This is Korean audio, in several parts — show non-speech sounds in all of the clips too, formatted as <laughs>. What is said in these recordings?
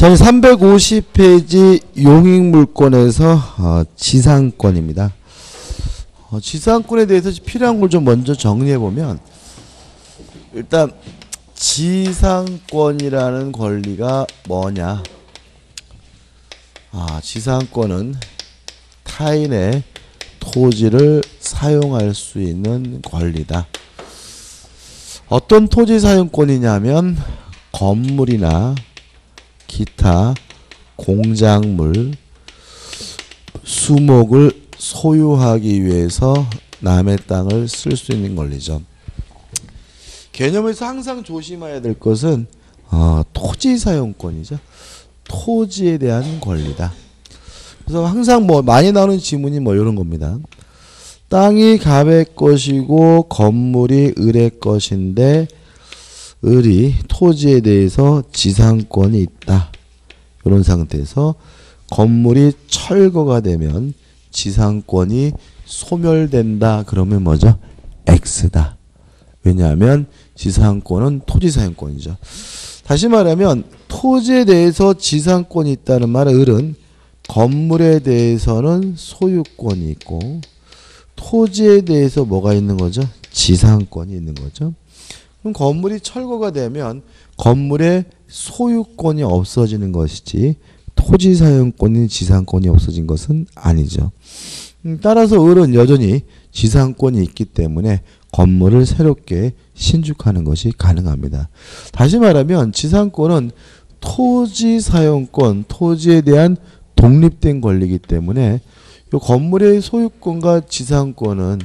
자, 350페이지 용익물권에서 어, 지상권입니다. 어, 지상권에 대해서 필요한 걸 좀 먼저 정리해 보면 일단 지상권이라는 권리가 뭐냐? 아, 지상권은 타인의 토지를 사용할 수 있는 권리다. 어떤 토지 사용권이냐면 건물이나 기타 공작물 수목을 소유하기 위해서 남의 땅을 쓸 수 있는 권리죠. 개념에서 항상 조심해야 될 것은 어, 토지 사용권이죠. 토지에 대한 권리다. 그래서 항상 뭐 많이 나오는 지문이 뭐 이런 겁니다. 땅이 갑의 것이고 건물이 을의 것인데 을이 토지에 대해서 지상권이 있다. 이런 상태에서 건물이 철거가 되면 지상권이 소멸된다. 그러면 뭐죠? X다. 왜냐하면 지상권은 토지 사용권이죠. 다시 말하면 토지에 대해서 지상권이 있다는 말은 을은 건물에 대해서는 소유권이 있고 토지에 대해서 뭐가 있는 거죠? 지상권이 있는 거죠. 그럼 건물이 철거가 되면 건물의 소유권이 없어지는 것이지 토지 사용권이 지상권이 없어진 것은 아니죠. 음, 따라서 을은 여전히 지상권이 있기 때문에 건물을 새롭게 신축하는 것이 가능합니다. 다시 말하면 지상권은 토지 사용권, 토지에 대한 독립된 권리이기 때문에 이 건물의 소유권과 지상권은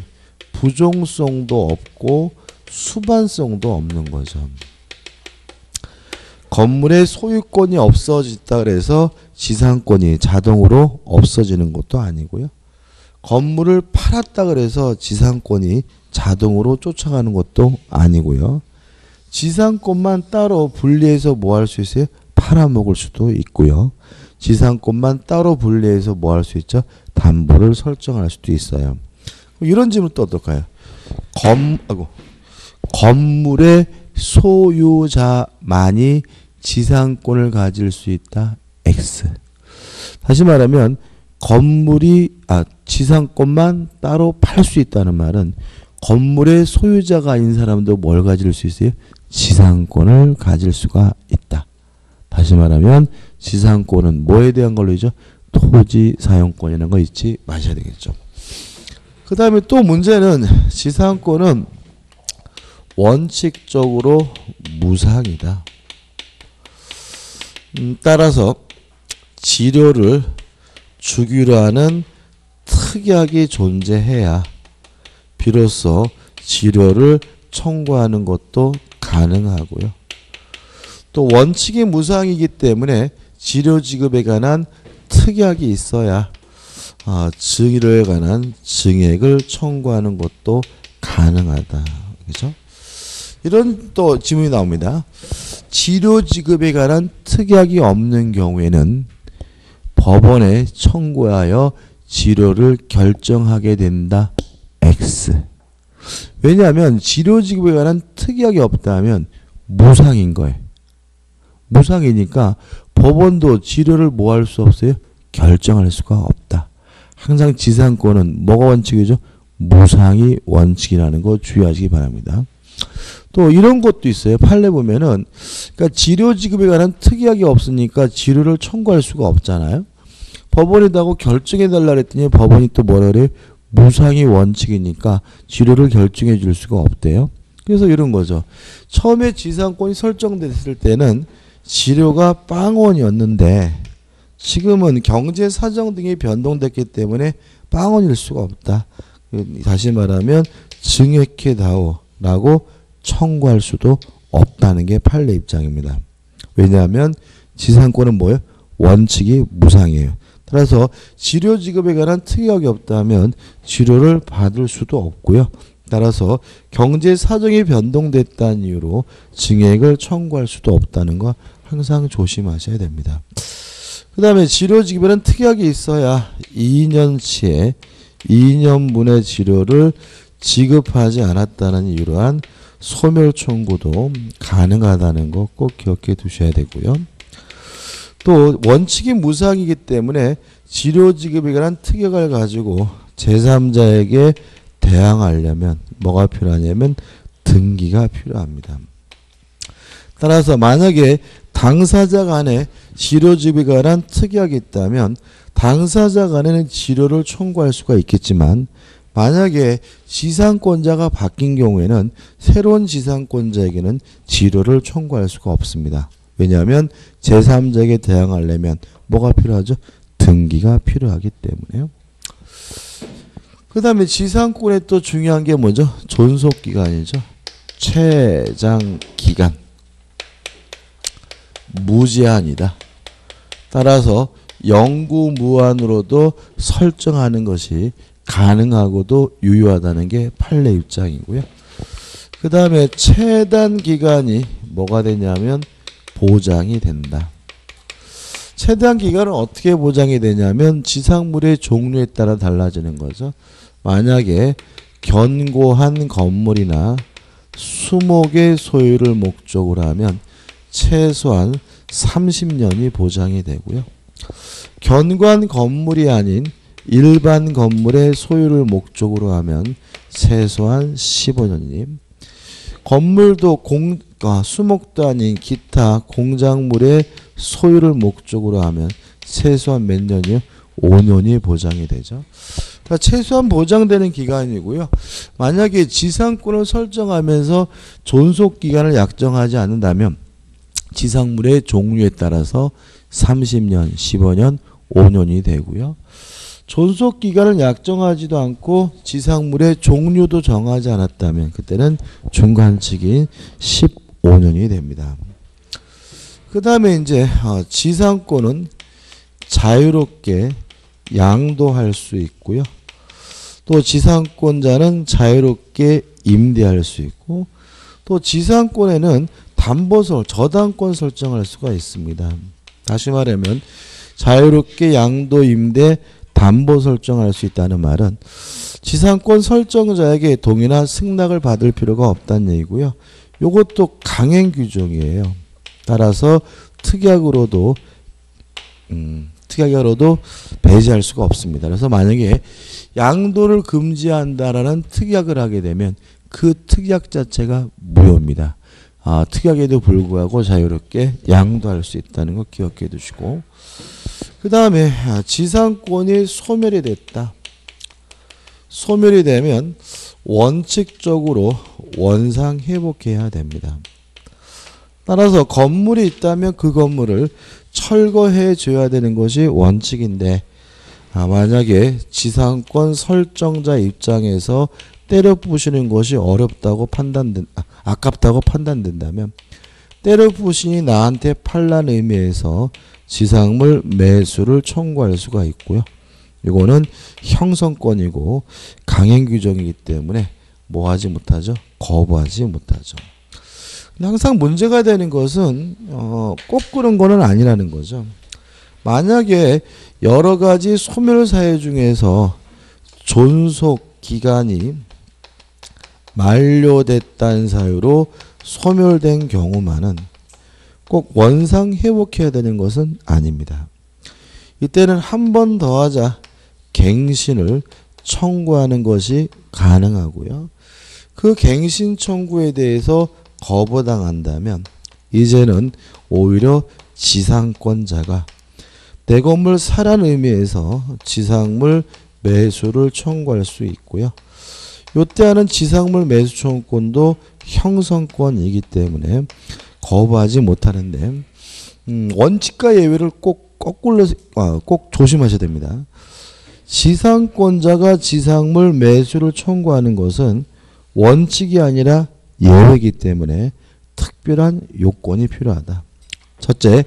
부종성도 없고 수반성도 없는 거죠. 건물의 소유권이 없어졌다 그래서 지상권이 자동으로 없어지는 것도 아니고요. 건물을 팔았다 그래서 지상권이 자동으로 쫓아가는 것도 아니고요. 지상권만 따로 분리해서 뭐 할 수 있어요? 팔아먹을 수도 있고요. 지상권만 따로 분리해서 뭐 할 수 있죠? 담보를 설정할 수도 있어요. 이런 질문 또 어떨까요? 건, 아고, 건물의 소유자만이 지상권을 가질 수 있다. X. 다시 말하면 건물이 아 지상권만 따로 팔 수 있다는 말은 건물의 소유자가 아닌 사람도 뭘 가질 수 있어요? 지상권을 가질 수가 있다. 다시 말하면 지상권은 뭐에 대한 걸로죠? 토지 사용권이라는 거 잊지 마셔야 되겠죠. 그 다음에 또 문제는 지상권은 원칙적으로 무상이다. 음, 따라서 지료를 주기로 하는 특약이 존재해야 비로소 지료를 청구하는 것도 가능하고요. 또 원칙이 무상이기 때문에 지료 지급에 관한 특약이 있어야 어, 증의료에 관한 증액을 청구하는 것도 가능하다. 그죠? 이런 또 질문이 나옵니다. 치료 지급에 관한 특약이 없는 경우에는 법원에 청구하여 치료를 결정하게 된다. X. 왜냐하면 치료 지급에 관한 특약이 없다면 무상인 거예요. 무상이니까 법원도 치료를 뭐 할 수 없어요? 결정할 수가 없다. 항상 지상권은 뭐가 원칙이죠? 무상이 원칙이라는 거 주의하시기 바랍니다. 또 이런 것도 있어요. 판례 보면은 그러니까 지료 지급에 관한 특이하게 없으니까 지료를 청구할 수가 없잖아요. 법원에다가 결정해 달라 그랬더니 법원이 또 뭐라 그래? 무상이 원칙이니까 지료를 결정해 줄 수가 없대요. 그래서 이런 거죠. 처음에 지상권이 설정됐을 때는 지료가 빵원이었는데 지금은 경제 사정 등이 변동됐기 때문에 빵원일 수가 없다. 다시 말하면 증액해 다오라고 청구할 수도 없다는 게 판례 입장입니다. 왜냐하면 지상권은 뭐예요? 원칙이 무상이에요. 따라서 치료 지급에 관한 특약이 없다면 치료를 받을 수도 없고요. 따라서 경제 사정이 변동됐다는 이유로 증액을 청구할 수도 없다는 거 항상 조심하셔야 됩니다. 그 다음에 치료 지급에는 특약이 있어야 2년치에 2년분의 치료를 지급하지 않았다는 이유로 한 소멸 청구도 가능하다는 거 꼭 기억해 두셔야 되고요. 또 원칙이 무상이기 때문에 치료 지급에 관한 특약을 가지고 제3자에게 대항하려면 뭐가 필요하냐면 등기가 필요합니다. 따라서 만약에 당사자 간에 치료 지급에 관한 특약이 있다면 당사자 간에는 치료를 청구할 수가 있겠지만 만약에 지상권자가 바뀐 경우에는 새로운 지상권자에게는 치료를 청구할 수가 없습니다. 왜냐하면 제3자에게 대항하려면 뭐가 필요하죠? 등기가 필요하기 때문에요. 그 다음에 지상권의 또 중요한 게 뭐죠? 존속기간이죠. 최장기간. 무제한이다. 따라서 영구 무한으로도 설정하는 것이 가능하고도 유효하다는 게 판례 입장이고요. 그 다음에 최단 기간이 뭐가 되냐면 보장이 된다. 최단 기간은 어떻게 보장이 되냐면 지상물의 종류에 따라 달라지는 거죠. 만약에 견고한 건물이나 수목의 소유를 목적으로 하면 최소한 30년이 보장이 되고요. 견고한 건물이 아닌 일반 건물의 소유를 목적으로 하면 최소한 15년이 건물도 공, 아, 수목도 아닌 기타 공작물의 소유를 목적으로 하면 최소한 몇 년이요? 5년이 보장이 되죠. 그러니까 최소한 보장되는 기간이고요. 만약에 지상권을 설정하면서 존속 기간을 약정하지 않는다면 지상물의 종류에 따라서 30년, 15년, 5년이 되고요. 존속 기간을 약정하지도 않고 지상물의 종류도 정하지 않았다면 그때는 중간칙인 15년이 됩니다. 그 다음에 이제 어, 지상권은 자유롭게 양도할 수 있고요. 또 지상권자는 자유롭게 임대할 수 있고 또 지상권에는 담보설, 저당권 설정할 수가 있습니다. 다시 말하면 자유롭게 양도, 임대, 담보 설정할 수 있다는 말은 지상권 설정자에게 동의나 승낙을 받을 필요가 없다는 얘기고요. 이것도 강행 규정이에요. 따라서 특약으로도 음, 특약으로도 배제할 수가 없습니다. 그래서 만약에 양도를 금지한다라는 특약을 하게 되면 그 특약 자체가 무효입니다. 아, 특약에도 불구하고 자유롭게 양도할 수 있다는 거 기억해 두시고 그 다음에 지상권이 소멸이 됐다. 소멸이 되면 원칙적으로 원상 회복해야 됩니다. 따라서 건물이 있다면 그 건물을 철거해 줘야 되는 것이 원칙인데 아, 만약에 지상권 설정자 입장에서 때려 부시는 것이 어렵다고 판단된 아, 아깝다고 판단된다면 때려 부신이 나한테 팔란 의미에서 지상물 매수를 청구할 수가 있고요. 이거는 형성권이고 강행 규정이기 때문에 뭐 하지 못하죠? 거부하지 못하죠. 항상 문제가 되는 것은 어, 꼭 그런 거는 아니라는 거죠. 만약에 여러 가지 소멸 사유 중에서 존속 기간이 만료됐다는 사유로 소멸된 경우만은 꼭 원상 회복해야 되는 것은 아닙니다. 이때는 한 번 더 하자 갱신을 청구하는 것이 가능하고요. 그 갱신 청구에 대해서 거부당한다면 이제는 오히려 지상권자가 내 건물 사란 의미에서 지상물 매수를 청구할 수 있고요. 요때 하는 지상물 매수 청구권도 형성권이기 때문에 거부하지 못하는데 음, 원칙과 예외를 꼭 거꾸로 아, 꼭 조심하셔야 됩니다. 지상권자가 지상물 매수를 청구하는 것은 원칙이 아니라 예외이기 때문에 특별한 요건이 필요하다. 첫째,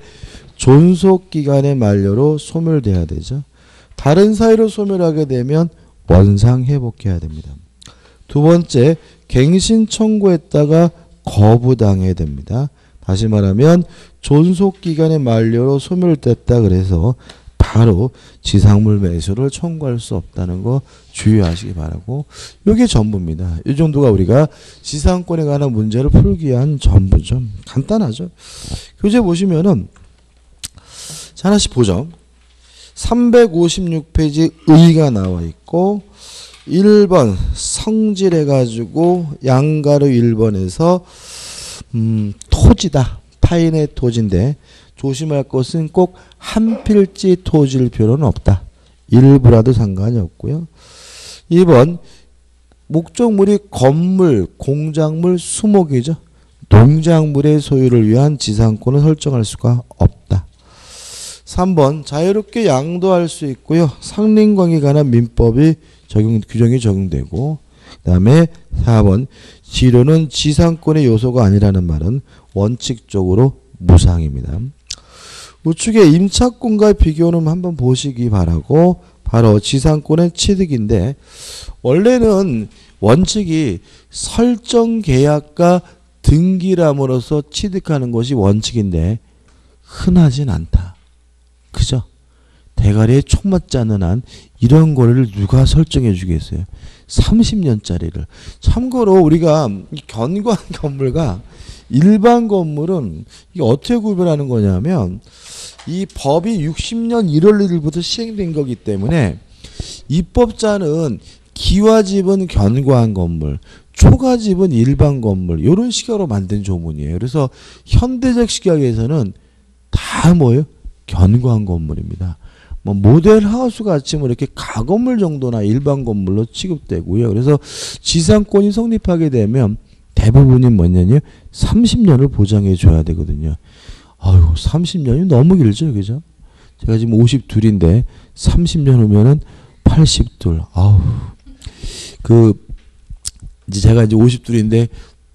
존속 기간의 만료로 소멸돼야 되죠. 다른 사유로 소멸하게 되면 원상 회복해야 됩니다. 두 번째, 갱신 청구했다가 거부당해야 됩니다. 다시 말하면 존속 기간의 만료로 소멸됐다 그래서 바로 지상물 매수를 청구할 수 없다는 거 주의하시기 바라고 이게 전부입니다. 이 정도가 우리가 지상권에 관한 문제를 풀기 위한 전부죠. 간단하죠. 교재 보시면은 자, 하나씩 보죠. 356페이지 의가 나와 있고 1번 성질 해 가지고 양가로 1번에서 음, 토지다. 타인의 토지인데 조심할 것은 꼭 한 필지 토지일 필요는 없다. 일부라도 상관이 없고요. 2번 목적물이 건물, 공작물, 수목이죠. 농작물의 소유를 위한 지상권을 설정할 수가 없다. 3번 자유롭게 양도할 수 있고요. 상린관계 관한 민법이 적용 규정이 적용되고 그다음에 4번 지료는 지상권의 요소가 아니라는 말은 원칙적으로 무상입니다. 우측의 임차권과 비교는 한번 보시기 바라고 바로 지상권의 취득인데 원래는 원칙이 설정 계약과 등기람으로서 취득하는 것이 원칙인데 흔하진 않다. 그죠? 대가리에 총 맞지 않는 한 이런 거를 누가 설정해 주겠어요? 30년짜리를. 참고로 우리가 견고한 <laughs> 건물과 일반 건물은 이게 어떻게 구별하는 거냐면 이 법이 60년 1월 1일부터 시행된 거기 때문에 입법자는 기와집은 견고한 건물, 초가집은 일반 건물 이런 식으로 만든 조문이에요. 그래서 현대적 시각에서는 다 뭐예요? 견고한 건물입니다. 뭐 모델 하우스 같이 뭐 이렇게 가건물 정도나 일반 건물로 취급되고요. 그래서 지상권이 성립하게 되면 대부분이 뭐냐면 30년을 보장해 줘야 되거든요. 아유, 30년이 너무 길죠, 그죠? 제가 지금 52인데 30년 후면은 82. 아우. 그 이제 제가 이제 52인데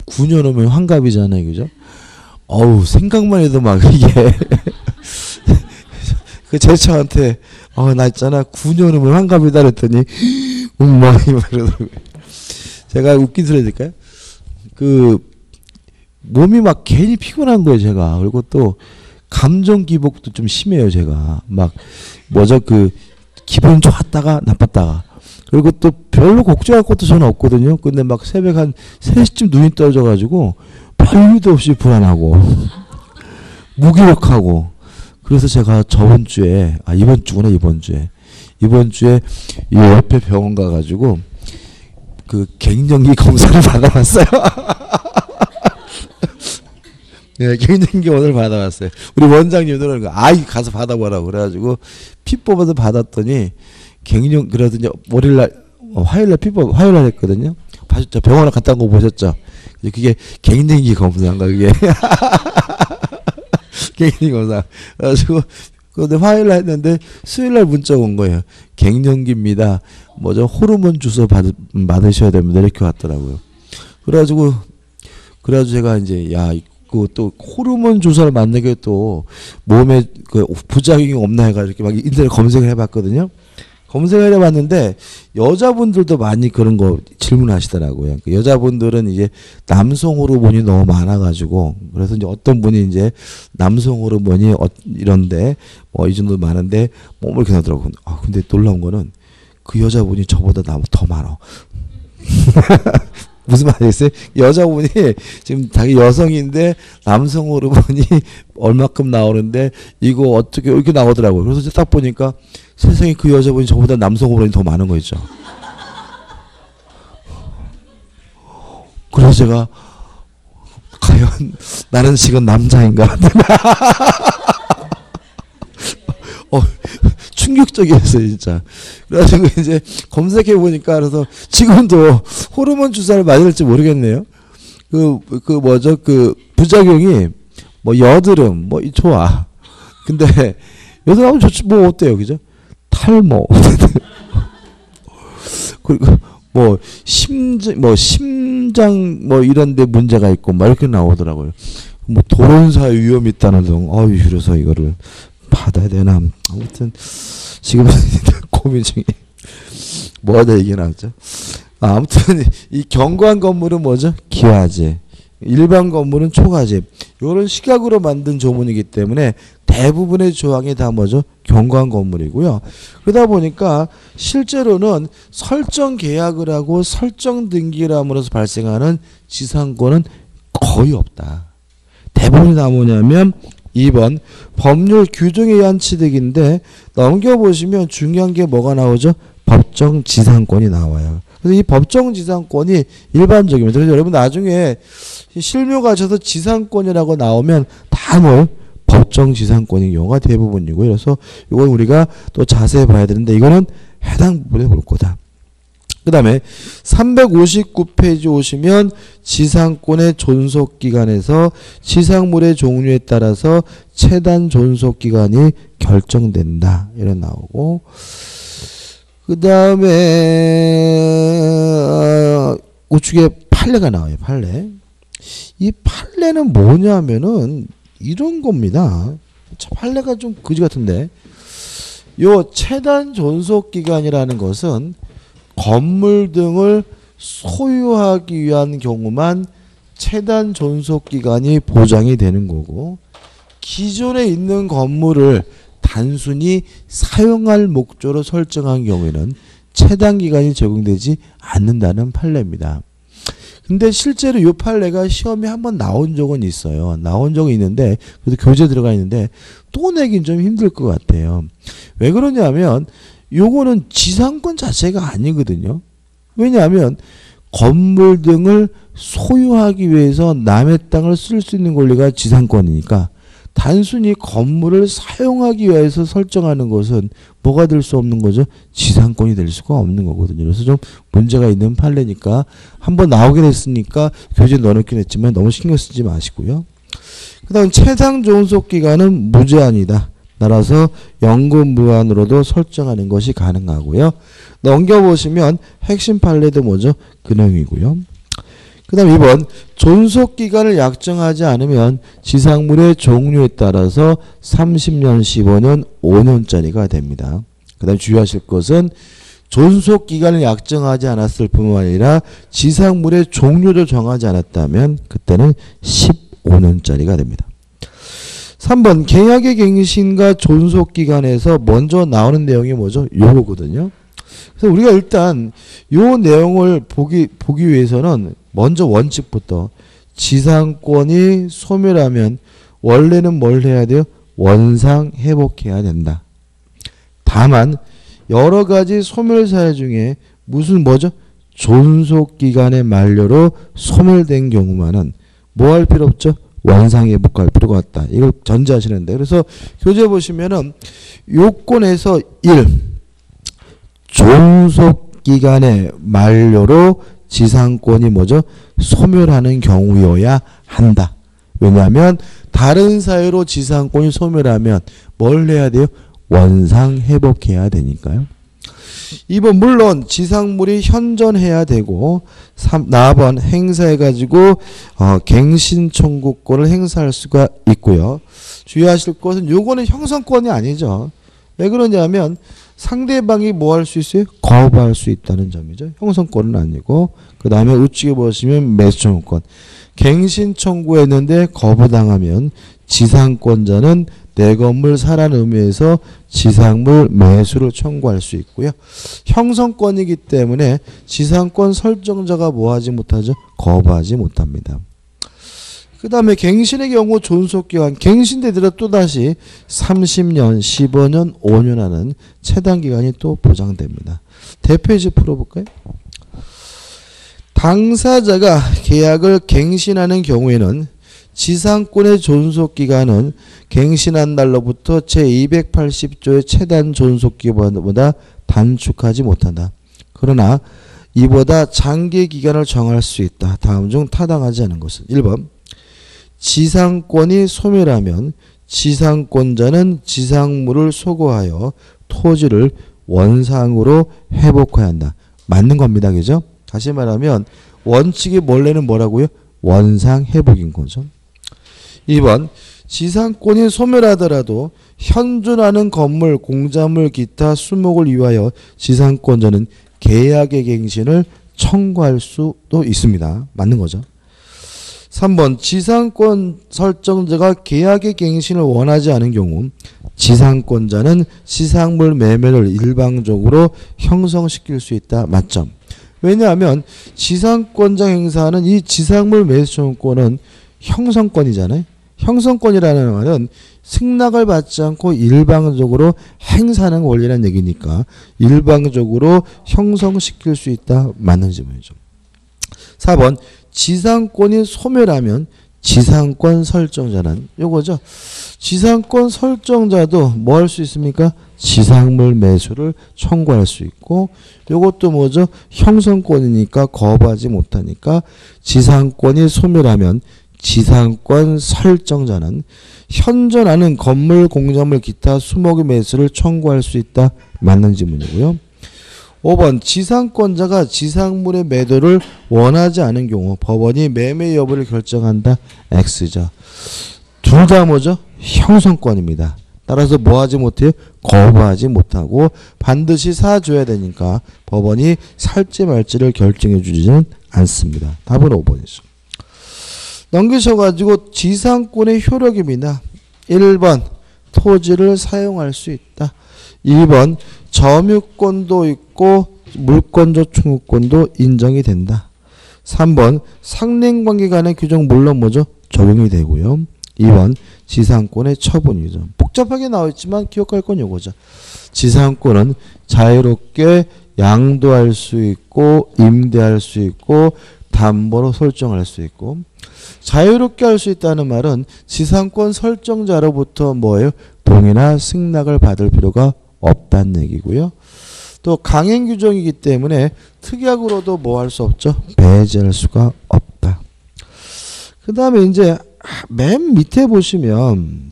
9년 후면 환갑이잖아요, 그죠? 어우, 생각만 해도 막 이게 <laughs> 그 제처한테 어, 나 있잖아. 9년 후면 환갑이다 그랬더니 <gasps> 엄마 이러더라고요. 제가 웃긴 소리 해드릴까요? 그 몸이 막 괜히 피곤한 거예요 제가. 그리고 또 감정 기복도 좀 심해요 제가. 막 뭐죠? 그 기분 좋았다가 나빴다가. 그리고 또 별로 걱정할 것도 저는 없거든요. 근데 막 새벽 한 3시쯤 눈이 떨어져 가지고 별 이유도 없이 불안하고 무기력하고 그래서 제가 저번 주에 아 이번 주구나 이번 주에 이번 주에 이 옆에 병원 가가지고 그 갱년기 <laughs> 검사를 받아봤어요. <laughs> 네, 갱년기 오늘 받아봤어요. 우리 원장님들은 아이 가서 받아보라고 그래가지고 피 뽑아서 받았더니 갱년 그러더니 월요일날 어, 화요일날 피 뽑 화요일날 했거든요. 봐셨죠? 병원에 갔다 온 거 보셨죠? 그게 갱년기 검사인가 그게. <laughs> <laughs> 갱년기 검사. 그래가지고 근데 화요일 날 했는데 수요일 날 문자 온 거예요. 갱년기입니다. 뭐죠? 호르몬 주사 받, 받으셔야 됩니다. 이렇게 왔더라고요. 그래가지고 그래가지고 제가 이제 야 그또 호르몬 주사를 맞는 게또 몸에 그 부작용이 없나 해가 이렇게 막 인터넷 검색을 해봤거든요. 검색을 해봤는데 여자분들도 많이 그런 거 질문하시더라고요. 그 여자분들은 이제 남성 호르몬이 너무 많아가지고 그래서 이제 어떤 분이 이제 남성 호르몬이 어, 이런데 뭐 이 정도 많은데 몸을 이렇게 나더라고요. 아 근데 놀라운 거는 그 여자분이 저보다 나더 많아. 무슨 말이겠어요? 여자분이 지금 자기 여성인데 남성 호르몬이 얼마큼 나오는데 이거 어떻게 이렇게 나오더라고요. 그래서 딱 보니까 세상에 그 여자분이 저보다 남성 호르몬이 더 많은 거 있죠. 그래서 제가 과연 나는 지금 남자인가? <laughs> 어, 충격적이었어요, 진짜. 그래가지고 <laughs> 이제 검색해 보니까 그래서 지금도 호르몬 주사를 맞을지 모르겠네요. 그, 그 뭐죠, 그 부작용이 뭐 여드름, 뭐 좋아. 근데 여드름 좋지, 뭐 어때요, 그죠? 탈모. <laughs> 그리고 뭐 심장, 뭐 심장 뭐 이런데 문제가 있고 막 이렇게 나오더라고요. 뭐 도론사 위험이 있다는 등, 아유, 그래서 이거를 받아야 되나. 아무튼 지금 <laughs> 고민 중에 뭐 하다 얘기 나왔죠. 아, 아무튼 이 견고한 건물은 뭐죠? 기와제. 일반 건물은 초가집. 이런 시각으로 만든 조문이기 때문에 대부분의 조항이 다 뭐죠? 견고한 건물이고요. 그러다 보니까 실제로는 설정 계약을 하고 설정 등기를 함으로써 발생하는 지상권은 거의 없다. 대부분이 다 뭐냐면 2번 법률 규정에 의한 취득인데 넘겨보시면 중요한 게 뭐가 나오죠? 법정 지상권이 나와요. 그래서 이 법정 지상권이 일반적입니다. 그래서 여러분 나중에 실무 가셔서 지상권이라고 나오면 다뭐 법정 지상권이 용어가 대부분이고 그래서 이건 우리가 또 자세히 봐야 되는데 이거는 해당 부분에 볼 거다. 그 다음에 359페이지 오시면 지상권의 존속기간에서 지상물의 종류에 따라서 최단 존속기간이 결정된다. 이런 나오고 그 다음에 어, 우측에 판례가 나와요. 판례. 이 판례는 뭐냐면은 이런 겁니다. 판례가 좀 그지 같은데 요 최단 존속 기간이라는 것은 건물 등을 소유하기 위한 경우만 최단 존속 기간이 보장이 되는 거고 기존에 있는 건물을 단순히 사용할 목적으로 설정한 경우에는 최단 기간이 적용되지 않는다는 판례입니다. 근데 실제로 이 판례가 시험에 한번 나온 적은 있어요. 나온 적은 있는데 그래도 교재 들어가 있는데 또 내긴 좀 힘들 것 같아요. 왜 그러냐면 요거는 지상권 자체가 아니거든요. 왜냐하면 건물 등을 소유하기 위해서 남의 땅을 쓸 수 있는 권리가 지상권이니까 단순히 건물을 사용하기 위해서 설정하는 것은 뭐가 될 수 없는 거죠? 지상권이 될 수가 없는 거거든요. 그래서 좀 문제가 있는 판례니까 한번 나오긴 했으니까 교재에 넣어놓긴 했지만 너무 신경 쓰지 마시고요. 그 다음 최상 존속 기간은 무제한이다. 따라서 연금 무한으로도 설정하는 것이 가능하고요. 넘겨보시면 핵심 판례도 뭐죠? 근형이고요. 그 다음 2번 존속기간을 약정하지 않으면 지상물의 종류에 따라서 30년, 15년, 5년짜리가 됩니다. 그 다음 주의하실 것은 존속기간을 약정하지 않았을 뿐만 아니라 지상물의 종류도 정하지 않았다면 그때는 15년짜리가 됩니다. 3번 계약의 갱신과 존속 기간에서 먼저 나오는 내용이 뭐죠? 요거거든요. 그래서 우리가 일단 요 내용을 보기 보기 위해서는 먼저 원칙부터 지상권이 소멸하면 원래는 뭘 해야 돼요? 원상 회복해야 된다. 다만 여러 가지 소멸 사례 중에 무슨 뭐죠? 존속 기간의 만료로 소멸된 경우만은 뭐 할 필요 없죠? 원상 회복할 필요가 없다. 이걸 전제하시는데 그래서 교재 보시면은 요건에서 1 존속 기간의 만료로 지상권이 뭐죠? 소멸하는 경우여야 한다. 왜냐하면 다른 사유로 지상권이 소멸하면 뭘 해야 돼요? 원상 회복해야 되니까요. 2번 물론 지상물이 현존해야 되고 3, 4번 행사해가지고 어, 갱신 청구권을 행사할 수가 있고요. 주의하실 것은 요거는 형성권이 아니죠. 왜 그러냐면 상대방이 뭐 할 수 있어요? 거부할 수 있다는 점이죠. 형성권은 아니고 그 다음에 우측에 보시면 매수청구권. 갱신 청구했는데 거부당하면 지상권자는 내 건물 사라는 의미에서 지상물 매수를 청구할 수 있고요. 형성권이기 때문에 지상권 설정자가 뭐하지 못하죠? 거부하지 못합니다. 그 다음에 갱신의 경우 존속기간 갱신되더라 또다시 30년, 15년, 5년 하는 최단기간이 또 보장됩니다. 대표이제 풀어볼까요? 당사자가 계약을 갱신하는 경우에는 지상권의 존속 기간은 갱신한 날로부터 제280조의 최단 존속 기간보다 단축하지 못한다. 그러나 이보다 장기 기간을 정할 수 있다. 다음 중 타당하지 않은 것은 1번 지상권이 소멸하면 지상권자는 지상물을 소거하여 토지를 원상으로 회복해야 한다. 맞는 겁니다. 그죠? 다시 말하면 원칙이 원래는 뭐라고요? 원상 회복인 거죠. 2번 지상권이 소멸하더라도 현존하는 건물, 공작물, 기타 수목을 위하여 지상권자는 계약의 갱신을 청구할 수도 있습니다. 맞는 거죠. 3번 지상권 설정자가 계약의 갱신을 원하지 않은 경우 지상권자는 시상물 매매를 일방적으로 형성시킬 수 있다. 맞점. 왜냐하면 지상권자 행사하는 이 지상물 매수권은 형성권이잖아요. 형성권이라는 말은 승낙을 받지 않고 일방적으로 행사하는 원리란 얘기니까 일방적으로 형성시킬 수 있다 맞는 질문이죠. 4번 지상권이 소멸하면 지상권 설정자는 요거죠. 지상권 설정자도 뭐 할 수 있습니까? 지상물 매수를 청구할 수 있고 요것도 뭐죠? 형성권이니까 거부하지 못하니까 지상권이 소멸하면 지상권 설정자는 현존하는 건물, 공작물, 기타 수목의 매수를 청구할 수 있다. 맞는 질문이고요. 5번 지상권자가 지상물의 매도를 원하지 않은 경우 법원이 매매 여부를 결정한다. X죠. 둘 다 뭐죠? 형성권입니다. 따라서 뭐 하지 못해요? 거부하지 못하고 반드시 사줘야 되니까 법원이 살지 말지를 결정해 주지는 않습니다. 답은 5번이죠. 넘기셔가지고 지상권의 효력입니다. 1번 토지를 사용할 수 있다. 2번 점유권도 있고 물권조 충우권도 인정이 된다. 3번 상린관계 간의 규정 물론 뭐죠? 적용이 되고요. 2번 지상권의 처분이죠. 복잡하게 나와 있지만 기억할 건 요거죠. 지상권은 자유롭게 양도할 수 있고 임대할 수 있고 담보로 설정할 수 있고 자유롭게 할 수 있다는 말은 지상권 설정자로부터 뭐예요? 동의나 승낙을 받을 필요가 없다는 얘기고요. 또 강행 규정이기 때문에 특약으로도 뭐 할 수 없죠? 배제할 수가 없다. 그 다음에 이제 맨 밑에 보시면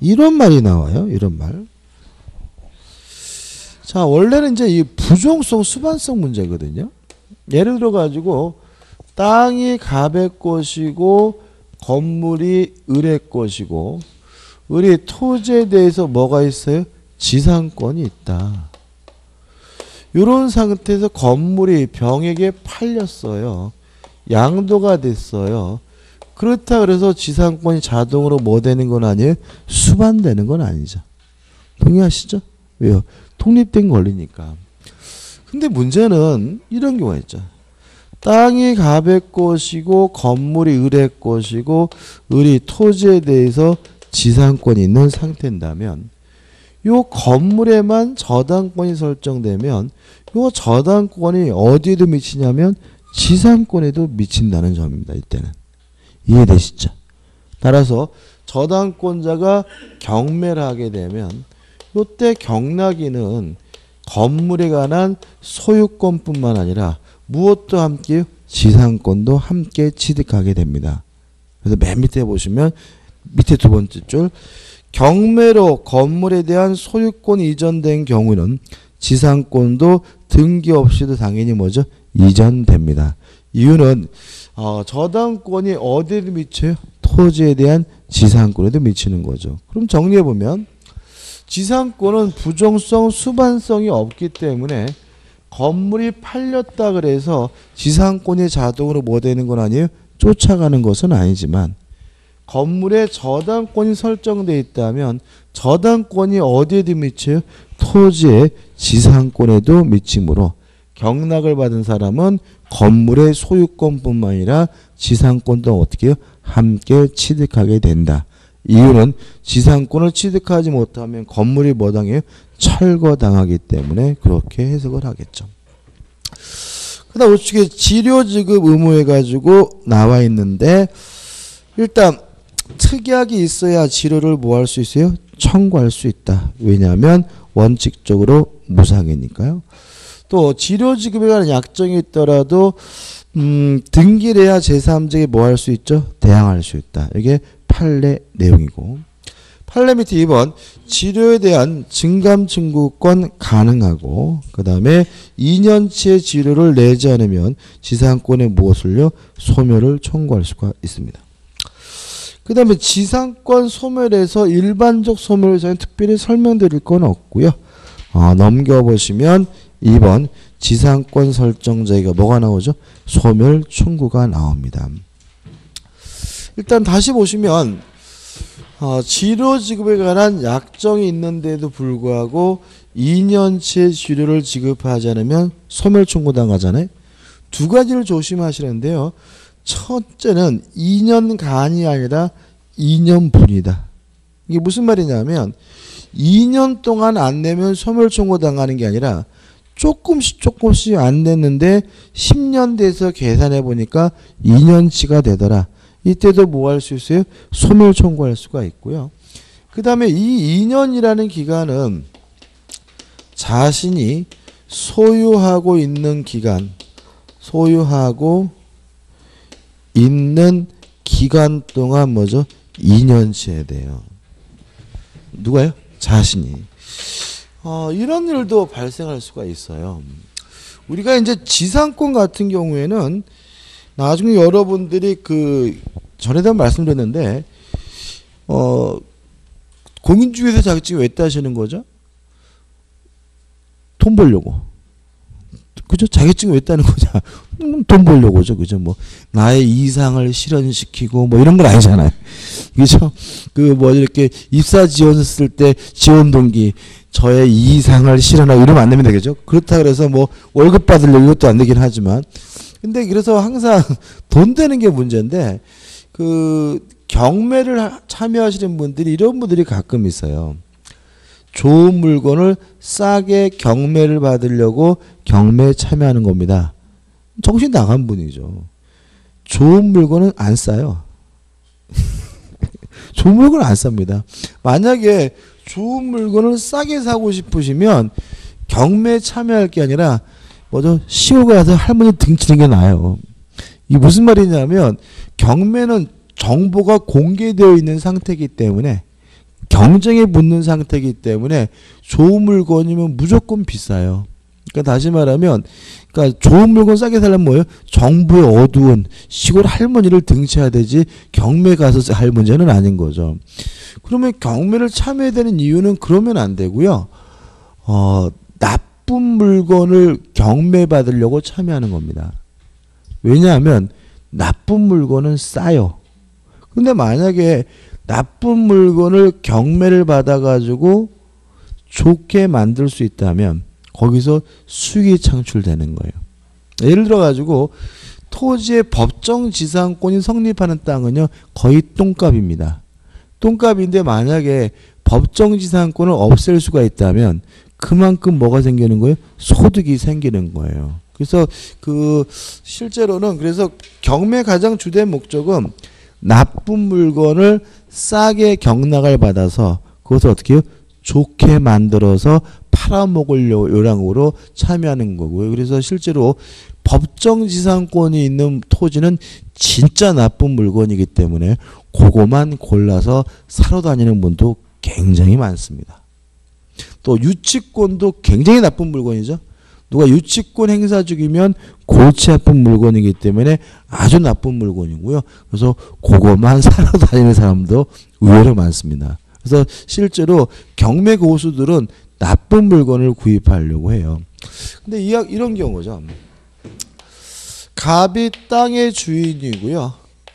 이런 말이 나와요. 이런 말. 자, 원래는 이제 이 부종성 수반성 문제거든요. 예를 들어 가지고 땅이 갑의 것이고 건물이 을의 것이고 우리 토지에 대해서 뭐가 있어요? 지상권이 있다. 이런 상태에서 건물이 병에게 팔렸어요. 양도가 됐어요. 그렇다 그래서 지상권이 자동으로 뭐 되는 건 아니에요? 수반되는 건 아니죠. 동의하시죠? 왜요? 독립된 권리니까. 근데 문제는 이런 경우가 있죠. 땅이 갑의 것이고 건물이 을의 것이고 을이 토지에 대해서 지상권이 있는 상태인다면 요 건물에만 저당권이 설정되면 요 저당권이 어디에도 미치냐면 지상권에도 미친다는 점입니다. 이때는 이해되시죠? 따라서 저당권자가 경매를 하게 되면 요때 경락인은 건물에 관한 소유권뿐만 아니라 무엇도 함께 지상권도 함께 취득하게 됩니다. 그래서 맨 밑에 보시면 밑에 두 번째 줄 경매로 건물에 대한 소유권 이전된 경우는 지상권도 등기 없이도 당연히 뭐죠? 이전됩니다. 이유는 어, 저당권이 어디에도 미쳐요? 토지에 대한 지상권에도 미치는 거죠. 그럼 정리해 보면 지상권은 부정성, 수반성이 없기 때문에 건물이 팔렸다 그래서 지상권이 자동으로 뭐 되는 건 아니에요? 쫓아가는 것은 아니지만 건물에 저당권이 설정돼 있다면 저당권이 어디에도 미쳐요? 토지의 지상권에도 미치므로 경락을 받은 사람은 건물의 소유권뿐만 아니라 지상권도 어떻게 해요? 함께 취득하게 된다. 이유는 지상권을 취득하지 못하면 건물이 뭐 당해요? 철거당하기 때문에 그렇게 해석을 하겠죠. 그다음 우측에 치료 지급 의무해 가지고 나와 있는데 일단 특약이 있어야 치료를 뭐 할 수 있어요? 청구할 수 있다. 왜냐하면 원칙적으로 무상이니까요. 또 치료 지급에 관한 약정이 있더라도 음, 등기를 해야 제3자에게 뭐할 수 있죠? 대항할 수 있다. 이게 판례 내용이고 밑에 2번 치료에 대한 증감 청구권 가능하고 그 다음에 2년치의 치료를 내지 않으면 지상권의 무엇을요? 소멸을 청구할 수가 있습니다. 그 다음에 지상권 소멸에서 일반적 소멸에 저는 특별히 설명드릴 건 없고요. 어, 넘겨보시면 2번 지상권 설정자가 뭐가 나오죠? 소멸 청구가 나옵니다. 일단 다시 보시면 어, 치료 지급에 관한 약정이 있는데도 불구하고 2년치의 치료를 지급하지 않으면 소멸 청구 당하잖아요. 두 가지를 조심하시는데요. 첫째는 2년간이 아니라 2년분이다. 이게 무슨 말이냐면 2년 동안 안 내면 소멸 청구 당하는 게 아니라 조금씩 조금씩 안 냈는데 10년 돼서 계산해 보니까 2년치가 되더라. 이때도 뭐 할 수 있어요? 소멸 청구할 수가 있고요. 그 다음에 이 2년이라는 기간은 자신이 소유하고 있는 기간, 소유하고 있는 기간 동안 뭐죠? 2년치에 돼요. 누가요? 자신이. 어, 이런 일도 발생할 수가 있어요. 우리가 이제 지상권 같은 경우에는 나중에 여러분들이 그 전에도 말씀드렸는데 어 공인주의에서 자격증 왜 따시는 거죠? 돈 벌려고. 그죠? 자격증 왜 따는 거냐? 음, <laughs> 돈 벌려고죠. 그죠? 뭐, 나의 이상을 실현시키고, 뭐, 이런 건 아니잖아요. <laughs> 그죠? 그, 뭐, 이렇게 입사 지원 쓸때 지원 동기, 저의 이상을 실현하고 이러면 안 되면 되겠죠? 그렇다 그래서 뭐, 월급 받으려고 이것도 안 되긴 하지만. 근데 그래서 항상 <laughs> 돈 되는 게 문제인데, 그, 경매를 참여하시는 분들이 이런 분들이 가끔 있어요. 좋은 물건을 싸게 경매를 받으려고 경매에 참여하는 겁니다. 정신 나간 분이죠. 좋은 물건은 안 싸요. <laughs> 좋은 물건은 안 쌉니다. 만약에 좋은 물건을 싸게 사고 싶으시면 경매에 참여할 게 아니라 뭐죠? 시골 가서 할머니 등치는 게 나아요. 이 무슨 말이냐면 경매는 정보가 공개되어 있는 상태이기 때문에 경쟁에 붙는 상태이기 때문에 좋은 물건이면 무조건 비싸요. 그러니까 다시 말하면 그러니까 좋은 물건 싸게 살려면 뭐예요? 정부의 어두운 시골 할머니를 등쳐야 되지 경매 가서 할 문제는 아닌 거죠. 그러면 경매를 참여해야 되는 이유는 그러면 안 되고요. 어, 나쁜 물건을 경매 받으려고 참여하는 겁니다. 왜냐하면 나쁜 물건은 싸요. 근데 만약에 나쁜 물건을 경매를 받아가지고 좋게 만들 수 있다면 거기서 수익이 창출되는 거예요. 예를 들어가지고 토지의 법정 지상권이 성립하는 땅은요 거의 똥값입니다. 똥값인데 만약에 법정 지상권을 없앨 수가 있다면 그만큼 뭐가 생기는 거예요? 소득이 생기는 거예요. 그래서 그 실제로는 그래서 경매 가장 주된 목적은 나쁜 물건을 싸게 경락을 받아서 그것을 어떻게 해요? 좋게 만들어서 팔아먹을 요량으로 참여하는 거고요. 그래서 실제로 법정 지상권이 있는 토지는 진짜 나쁜 물건이기 때문에 그거만 골라서 사러 다니는 분도 굉장히 많습니다. 또 유치권도 굉장히 나쁜 물건이죠. 누가 유치권 행사 중이면 골치 아픈 물건이기 때문에 아주 나쁜 물건이고요. 그래서 그것만 사러 <laughs> 다니는 사람도 의외로 많습니다. 그래서 실제로 경매 고수들은 나쁜 물건을 구입하려고 해요. 근데 이, 이런 경우죠. 갑이 땅의 주인이고요.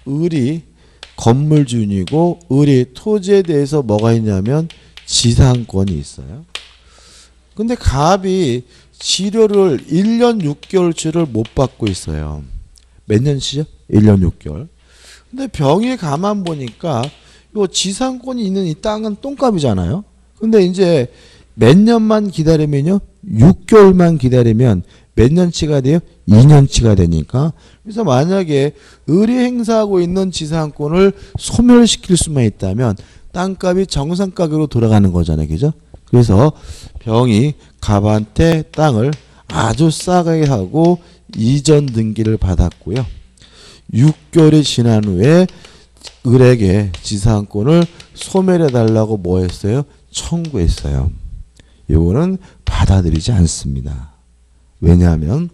을이 건물 주인이고 을이 토지에 대해서 뭐가 있냐면 지상권이 있어요. 근데 갑이 치료를 1년 6개월치를 못 받고 있어요. 몇 년치죠? 1년 6개월. 근데 병이 가만 보니까 요 지상권이 있는 이 땅은 똥값이잖아요. 근데 이제 몇 년만 기다리면요. 6개월만 기다리면 몇 년치가 돼요? 2년치가 되니까. 그래서 만약에 의리 행사하고 있는 지상권을 소멸시킬 수만 있다면 땅값이 정상 가격으로 돌아가는 거잖아요. 그죠? 그래서 병이 갑한테 땅을 아주 싸게 하고 이전 등기를 받았고요. 6개월이 지난 후에 을에게 지상권을 소멸해 달라고 뭐 했어요? 청구했어요. 이거는 받아들이지 않습니다. 왜냐하면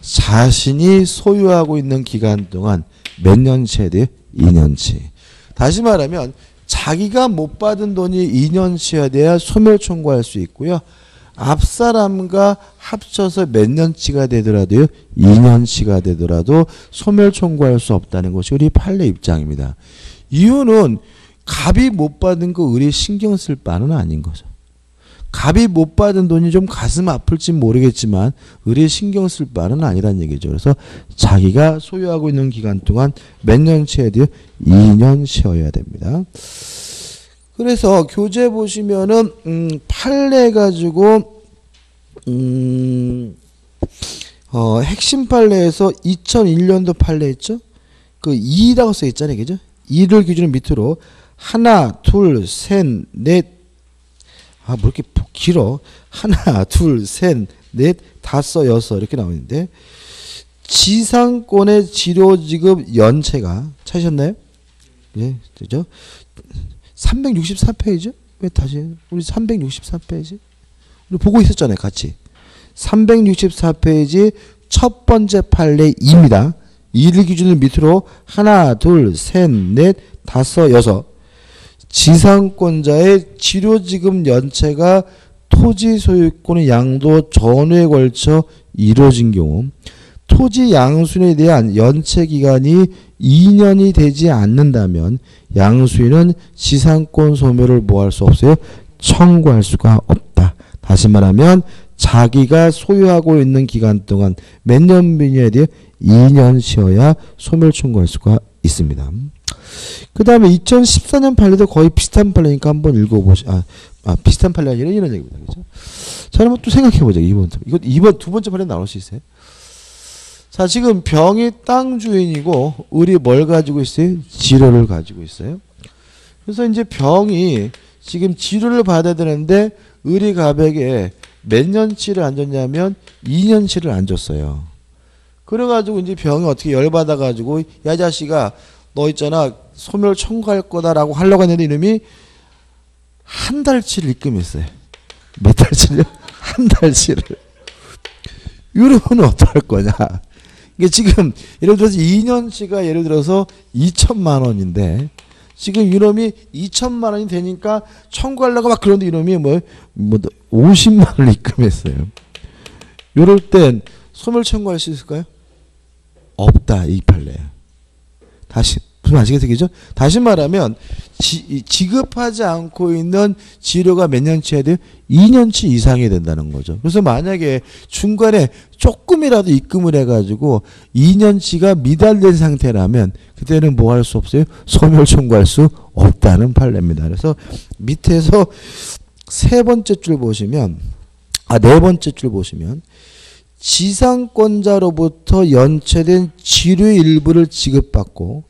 자신이 소유하고 있는 기간 동안 몇 년치에 대해 2년치. 다시 말하면 자기가 못 받은 돈이 2년치가 돼야 소멸 청구할 수 있고요. 앞 사람과 합쳐서 몇 년치가 되더라도요. 2년치가 되더라도 소멸 청구할 수 없다는 것이 우리 판례 입장입니다. 이유는 갑이 못 받은 거 의리 신경 쓸 바는 아닌 거죠. 갑이 못 받은 돈이 좀 가슴 아플지 모르겠지만 의뢰 신경 쓸 바는 아니란 얘기죠. 그래서 자기가 소유하고 있는 기간 동안 몇 년 채야 돼요? 2년 채워야 됩니다. 그래서 교재 보시면은 음, 판례 가지고 음, 어, 핵심 판례에서 2001년도 판례 있죠? 그 2라고 써 있잖아요. 그죠? 2를 기준으로 밑으로 하나, 둘, 셋, 넷. 아, 뭐 이렇게 길어. 하나, 둘, 셋, 넷, 다섯, 여섯 이렇게 나오는데 지상권의 지료 지급 연체가 찾으셨나요? 예, 그죠? 364페이지? 왜 다시 우리 364페이지? 우리 보고 있었잖아요, 같이. 364페이지 첫 번째 판례 2입니다. 2를 기준으로 밑으로 하나, 둘, 셋, 넷, 다섯, 여섯. 지상권자의 지료지급 연체가 토지 소유권의 양도 전후에 걸쳐 이루어진 경우 토지 양수인에 대한 연체 기간이 2년이 되지 않는다면 양수인은 지상권 소멸을 뭐할 수 없어요? 청구할 수가 없다. 다시 말하면 자기가 소유하고 있는 기간 동안 몇 년 미내에 대해 2년 쉬어야 소멸 청구할 수가 있습니다. 그 다음에 2014년 판례도 거의 비슷한 판례니까 한번 읽어보시, 아, 아 비슷한 판례 아니라 이런 얘기입니다. 그죠? 자, 그럼 또 생각해보자. 이번, 이거, 이번 두 번째 판례 나올 수 있어요? 자, 지금 병이 땅 주인이고, 을이 뭘 가지고 있어요? 지료를 가지고 있어요. 그래서 이제 병이 지금 지료를 받아야 되는데, 을이 가백에 몇 년치를 안 줬냐면, 2년치를 안 줬어요. 그래가지고 이제 병이 어떻게 열받아가지고, 야, 자식아, 너 있잖아, 소멸 청구할 거다라고 하려고 했는데 이놈이 한 달치를 입금했어요. 몇 달치를? <laughs> 한 달치를. 이러면 어떡할 거냐. 이게 지금 예를 들어서 2년치가 예를 들어서 2천만 원인데 지금 이놈이 2천만 원이 되니까 청구하려고 막 그런데 이놈이 뭐, 뭐 50만 원을 입금했어요. 이럴 땐 소멸 청구할 수 있을까요? 없다 이 판례. 다시 무슨 아시겠죠? 다시 말하면 지, 지급하지 않고 있는 지료가 몇 년치야 돼요? 2년치 이상이 된다는 거죠. 그래서 만약에 중간에 조금이라도 입금을 해가지고 2년치가 미달된 상태라면 그때는 뭐 할 수 없어요? 소멸 청구할 수 없다는 판례입니다. 그래서 밑에서 세 번째 줄 보시면 아 네 번째 줄 보시면 지상권자로부터 연체된 지료 일부를 지급받고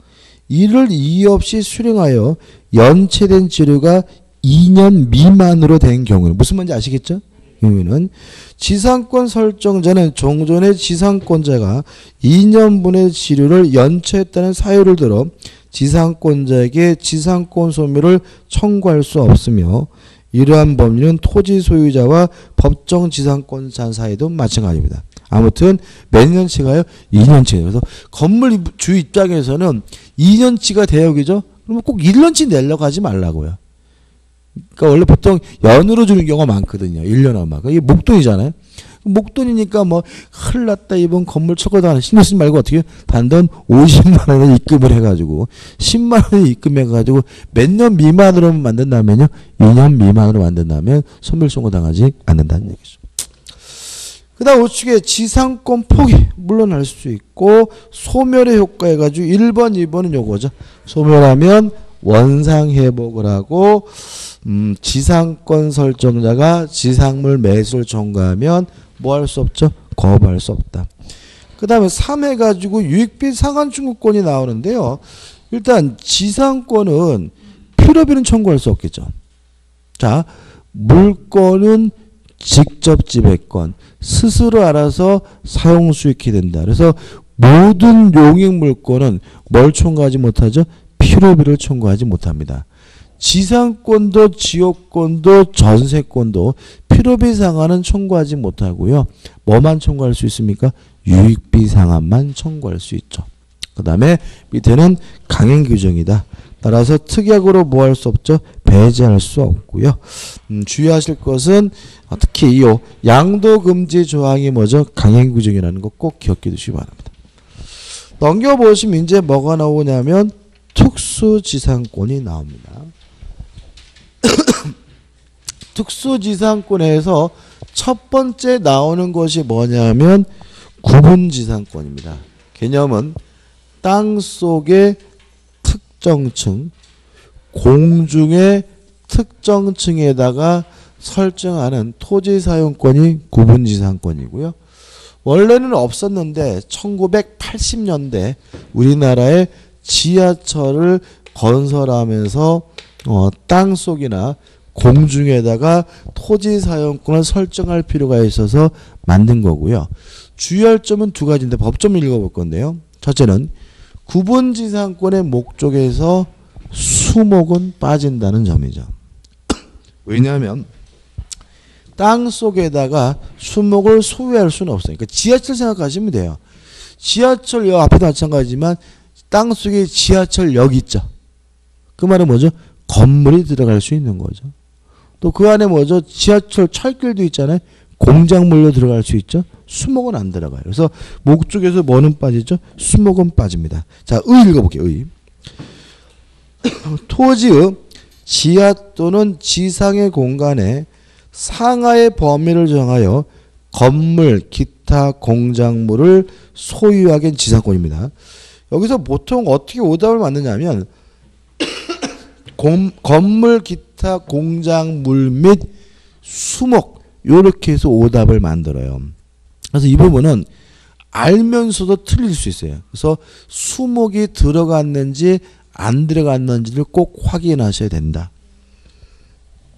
이를 이의 없이 수령하여 연체된 지료가 2년 미만으로 된 경우 무슨 말인지 아시겠죠? 그러면은 지상권 설정자는 종전의 지상권자가 2년분의 지료를 연체했다는 사유를 들어 지상권자에게 지상권 소멸을 청구할 수 없으며 이러한 법률은 토지 소유자와 법정 지상권자 사이도 마찬가지입니다. 아무튼 몇 년치가요? 2년치. 그래서 건물 주 입장에서는 2년치가 대역이죠. 그러면 꼭 1년치 내려고 하지 말라고요. 그러니까 원래 보통 연으로 주는 경우가 많거든요. 1년 얼마. 이게 목돈이잖아요. 목돈이니까 뭐 큰일 났다 이번 건물 초과다 신경 쓰지 말고 어떻게 단돈 50만 원을 입금을 해가지고 10만 원을 입금해가지고 몇 년 미만으로 만든다면요 2년 미만으로 만든다면 선별청구 당하지 않는다는 얘기죠. 그 다음 우측에 지상권 포기 물론 할 수 있고 소멸의 효과 해가지고 1번 2번은 요거죠. 소멸하면 원상 회복을 하고 음, 지상권 설정자가 지상물 매수를 청구하면 뭐 할 수 없죠? 거부할 수 없다. 그 다음에 3 해가지고 유익비 상한 청구권이 나오는데요. 일단 지상권은 필요비는 청구할 수 없겠죠. 자, 물건은 직접 지배권, 스스로 알아서 사용 수익이 된다. 그래서 모든 용익 물건은 뭘 청구하지 못하죠? 필요비를 청구하지 못합니다. 지상권도 지역권도 전세권도 필요비 상한은 청구하지 못하고요. 뭐만 청구할 수 있습니까? 유익비 상한만 청구할 수 있죠. 그 다음에 밑에는 강행 규정이다. 따라서 특약으로 뭐 할 수 없죠? 배제할 수 없고요. 음, 주의하실 것은 특히 이 양도 금지 조항이 뭐죠? 강행 규정이라는 거 꼭 기억해 두시기 바랍니다. 넘겨 보시면 이제 뭐가 나오냐면 특수지상권이 나옵니다. <coughs> 특수지상권에서 첫 번째 나오는 것이 뭐냐면 구분지상권입니다. 개념은 땅 속의 특정층, 공중의 특정층에다가 설정하는 토지 사용권이 구분지상권이고요. 원래는 없었는데 1980년대 우리나라에 지하철을 건설하면서 어, 땅 속이나 공중에다가 토지 사용권을 설정할 필요가 있어서 만든 거고요. 주의할 점은 두 가지인데 법좀 읽어볼 건데요. 첫째는 구분지상권의 목적에서 수목은 빠진다는 점이죠. 왜냐하면 땅 속에다가 수목을 소유할 수는 없어요. 그러니까 지하철 생각하시면 돼요. 지하철역 앞에도 마찬가지지만 땅 속에 지하철역 있죠. 그 말은 뭐죠? 건물이 들어갈 수 있는 거죠. 또 그 안에 뭐죠? 지하철 철길도 있잖아요. 공작물로 들어갈 수 있죠. 수목은 안 들어가요. 그래서 목 쪽에서 뭐는 빠지죠? 수목은 빠집니다. 자, 의 읽어볼게요. 의. <coughs> 토지의 지하 또는 지상의 공간에 상하의 범위를 정하여 건물, 기타 공작물을 소유하기엔 지상권입니다. 여기서 보통 어떻게 오답을 만드냐면 <coughs> 공, 건물, 기타 공작물 및 수목 이렇게 해서 오답을 만들어요. 그래서 이 부분은 알면서도 틀릴 수 있어요. 그래서 수목이 들어갔는지 안 들어갔는지를 꼭 확인하셔야 된다.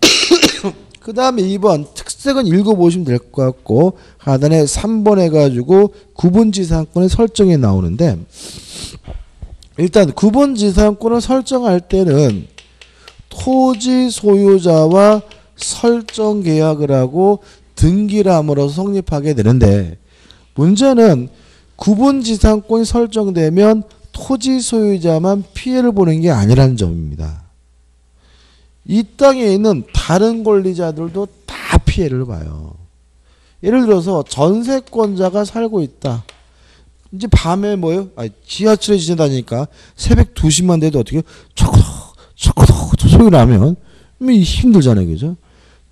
<coughs> 그 다음에 2번 특색은 읽어보시면 될 것 같고 하단에 3번 해가지고 구분지상권의 설정이 나오는데 일단 구분지상권을 설정할 때는 토지 소유자와 설정 계약을 하고 등기를 함으로써 성립하게 되는데 문제는 구분지상권이 설정되면 토지 소유자만 피해를 보는 게 아니라는 점입니다. 이 땅에 있는 다른 권리자들도 다 피해를 봐요. 예를 들어서 전세권자가 살고 있다. 이제 밤에 뭐요? 아, 지하철에 지나다니까 새벽 2시만 돼도 어떻게 초코덕 초코덕 소리 나면 힘들잖아요. 그죠?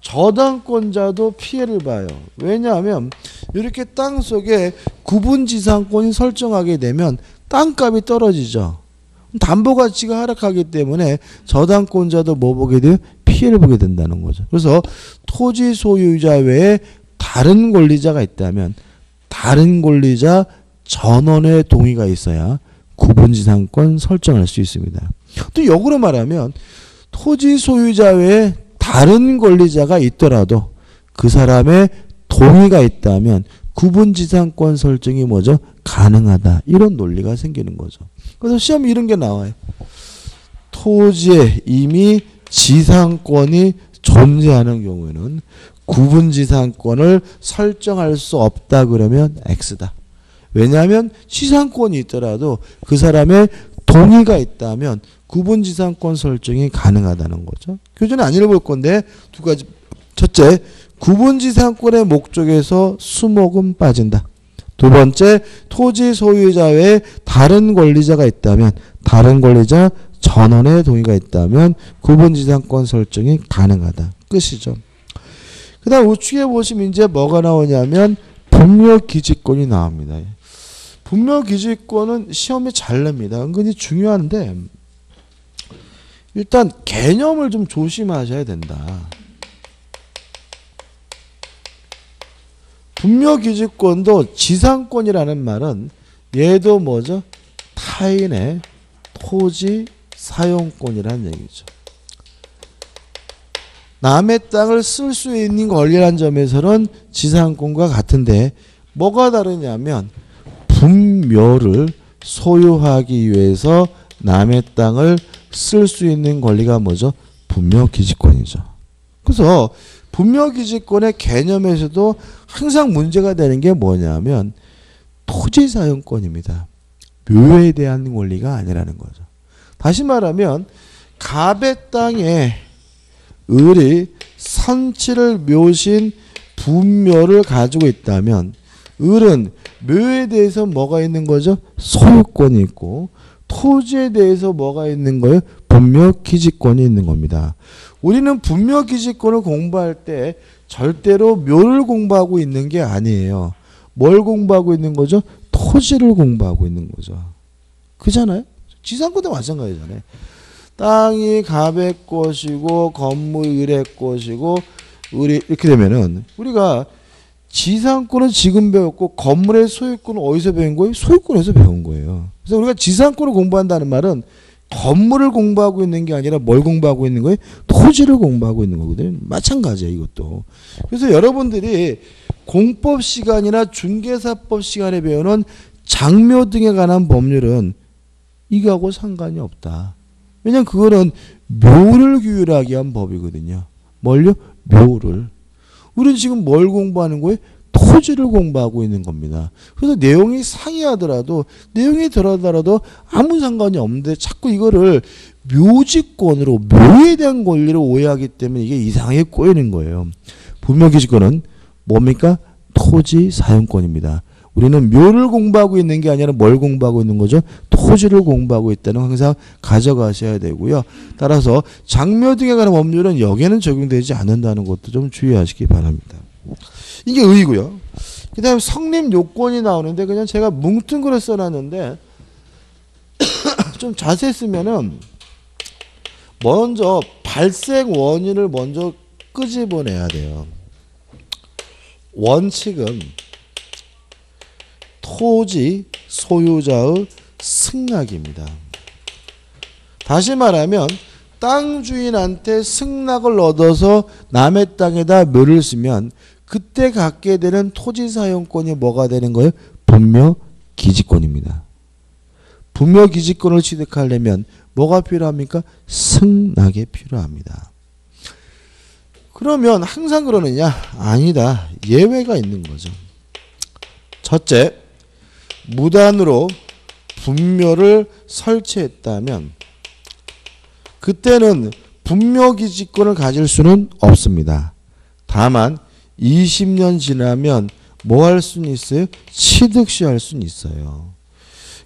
저당권자도 피해를 봐요. 왜냐하면 이렇게 땅 속에 구분지상권이 설정하게 되면 땅값이 떨어지죠. 담보 가치가 하락하기 때문에 저당권자도 뭐 보게 돼요? 피해를 보게 된다는 거죠. 그래서 토지 소유자 외에 다른 권리자가 있다면 다른 권리자 전원의 동의가 있어야 구분지상권 설정할 수 있습니다. 또 역으로 말하면 토지 소유자 외에 다른 권리자가 있더라도 그 사람의 동의가 있다면 구분지상권 설정이 뭐죠? 가능하다. 이런 논리가 생기는 거죠. 그래서 시험에 이런 게 나와요. 토지에 이미 지상권이 존재하는 경우에는 구분지상권을 설정할 수 없다 그러면 X다. 왜냐하면 지상권이 있더라도 그 사람의 동의가 있다면 구분지상권 설정이 가능하다는 거죠. 교재는 안 읽어볼 건데 두 가지. 첫째, 구분지 상권의 목적에서 수목은 빠진다. 두 번째, 토지 소유자 외에 다른 권리자가 있다면 다른 권리자 전원의 동의가 있다면 구분지상권 설정이 가능하다. 끝이죠. 그 다음 우측에 보시면 이제 뭐가 나오냐면 분묘기지권이 나옵니다. 분묘기지권은 시험에 잘 냅니다. 은근히 중요한데 일단 개념을 좀 조심하셔야 된다. 분묘기지권도 지상권이라는 말은 얘도 뭐죠? 타인의 토지 사용권이라는 얘기죠. 남의 땅을 쓸 수 있는 권리라는 점에서는 지상권과 같은데 뭐가 다르냐면 분묘를 소유하기 위해서 남의 땅을 쓸 수 있는 권리가 뭐죠? 분묘기지권이죠. 그래서 분묘기지권의 개념에서도 항상 문제가 되는 게 뭐냐면 토지 사용권입니다. 묘에 대한 권리가 아니라는 거죠. 다시 말하면 갑의 땅에 을이 선치를 묘신 분묘를 가지고 있다면 을은 묘에 대해서 뭐가 있는 거죠? 소유권이 있고 토지에 대해서 뭐가 있는 거예요? 분묘 기지권이 있는 겁니다. 우리는 분묘 기지권을 공부할 때 절대로 묘를 공부하고 있는 게 아니에요. 뭘 공부하고 있는 거죠? 토지를 공부하고 있는 거죠. 그잖아요? 지상권도 마찬가지잖아요. 땅이 갑의 것이고 건물이 을의 것이고 우리 이렇게 되면은 우리가 지상권은 지금 배웠고 건물의 소유권은 어디서 배운 거예요? 소유권에서 배운 거예요. 그래서 우리가 지상권을 공부한다는 말은 건물을 공부하고 있는 게 아니라 뭘 공부하고 있는 거예요? 토지를 공부하고 있는 거거든요. 마찬가지예요, 이것도. 그래서 여러분들이 공법 시간이나 중개사법 시간에 배우는 장묘 등에 관한 법률은 이거하고 상관이 없다. 왜냐면 그거는 묘를 규율하게 한 법이거든요. 뭘요? 묘를. 우리는 지금 뭘 공부하는 거예요? 토지를 공부하고 있는 겁니다. 그래서 내용이 상이하더라도 내용이 들어더라도 아무 상관이 없는데 자꾸 이거를 묘지권으로 묘에 대한 권리를 오해하기 때문에 이게 이상하게 꼬이는 거예요. 분묘기지권은 뭡니까? 토지 사용권입니다. 우리는 묘를 공부하고 있는 게 아니라 뭘 공부하고 있는 거죠? 토지를 공부하고 있다는 거 항상 가져가셔야 되고요. 따라서 장묘 등에 관한 법률은 여기에는 적용되지 않는다는 것도 좀 주의하시기 바랍니다. 이게 의고요. 그 다음에 성립 요건이 나오는데 그냥 제가 뭉뚱그려 써놨는데 <coughs> 좀 자세히 쓰면은 먼저 발생 원인을 먼저 끄집어내야 돼요. 원칙은 토지 소유자의 승낙입니다. 다시 말하면 땅 주인한테 승낙을 얻어서 남의 땅에다 묘를 쓰면 그때 갖게 되는 토지 사용권이 뭐가 되는 거예요? 분묘 기지권입니다. 분묘 기지권을 취득하려면 뭐가 필요합니까? 승낙이 필요합니다. 그러면 항상 그러느냐? 아니다. 예외가 있는 거죠. 첫째, 무단으로 분묘를 설치했다면 그때는 분묘 기지권을 가질 수는 없습니다. 다만 20년 지나면 뭐 할 수는 있어요? 취득시 할 수는 있어요.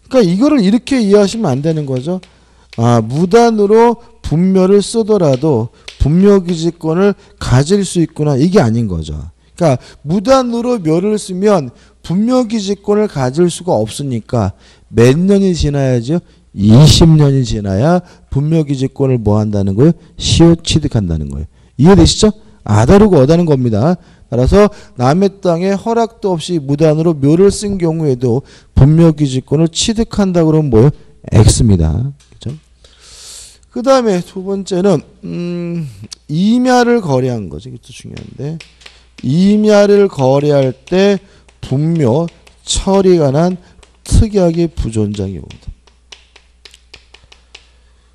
그러니까 이거를 이렇게 이해하시면 안 되는 거죠. 아, 무단으로 분묘를 쓰더라도 분묘 기지권을 가질 수 있구나. 이게 아닌 거죠. 그러니까 무단으로 묘를 쓰면 분묘 기지권을 가질 수가 없으니까 몇 년이 지나야죠? 20년이 지나야 분묘 기지권을 뭐 한다는 거예요? 시효 취득한다는 거예요. 이해되시죠? 아다르고 어다는 겁니다. 따라서 남의 땅에 허락도 없이 무단으로 묘를 쓴 경우에도 분묘 기지권을 취득한다 그러면 뭐예요? X입니다. 그 다음에 두 번째는 음, 임야를 거래한 거죠. 이것도 중요한데 임야를 거래할 때 분묘 처리 관한 특이하게 부존자의 경우다.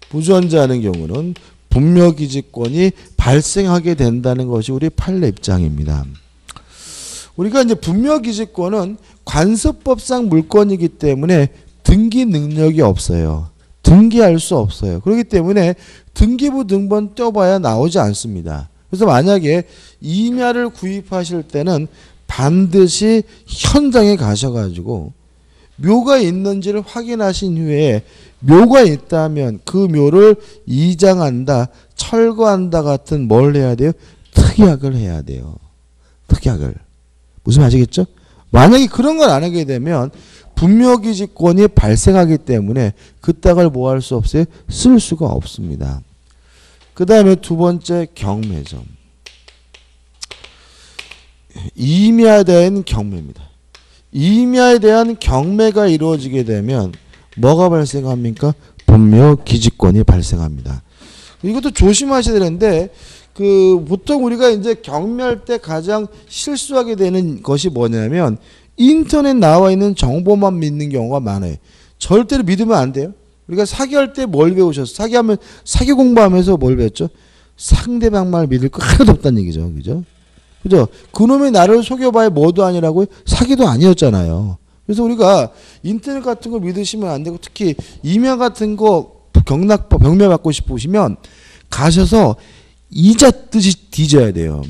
부존자는 경우는 분묘 기지권이 발생하게 된다는 것이 우리 판례 입장입니다. 우리가 이제 분묘 기지권은 관습법상 물건이기 때문에 등기 능력이 없어요. 등기할 수 없어요. 그렇기 때문에 등기부 등본 떼봐야 나오지 않습니다. 그래서 만약에 임야를 구입하실 때는 반드시 현장에 가셔가지고 묘가 있는지를 확인하신 후에 묘가 있다면 그 묘를 이장한다, 철거한다 같은 뭘 해야 돼요? 특약을 해야 돼요. 특약을. 무슨 아시겠죠? 만약에 그런 걸 안 하게 되면 분묘기지권이 발생하기 때문에 그 땅을 뭐 할 수 없어요? 쓸 수가 없습니다. 그 다음에 두 번째 경매점. 대한 경매입니다. 임야에 대한 경매가 이루어지게 되면 뭐가 발생합니까? 분묘 기지권이 발생합니다. 이것도 조심하셔야 되는데 그 보통 우리가 이제 경매할 때 가장 실수하게 되는 것이 뭐냐면 인터넷 나와 있는 정보만 믿는 경우가 많아요. 절대로 믿으면 안 돼요. 우리가 사기할 때 뭘 배우셨어? 사기하면 사기 공부하면서 뭘 배웠죠? 상대방 말 믿을 거 하나도 없다는 얘기죠. 그죠? 그죠? 그놈이 나를 속여봐야 뭐도 아니라고 사기도 아니었잖아요. 그래서 우리가 인터넷 같은 거 믿으시면 안 되고 특히 이명 같은 거 경락법 병명 받고 싶으시면 가셔서 뜻이 뒤져야 돼요.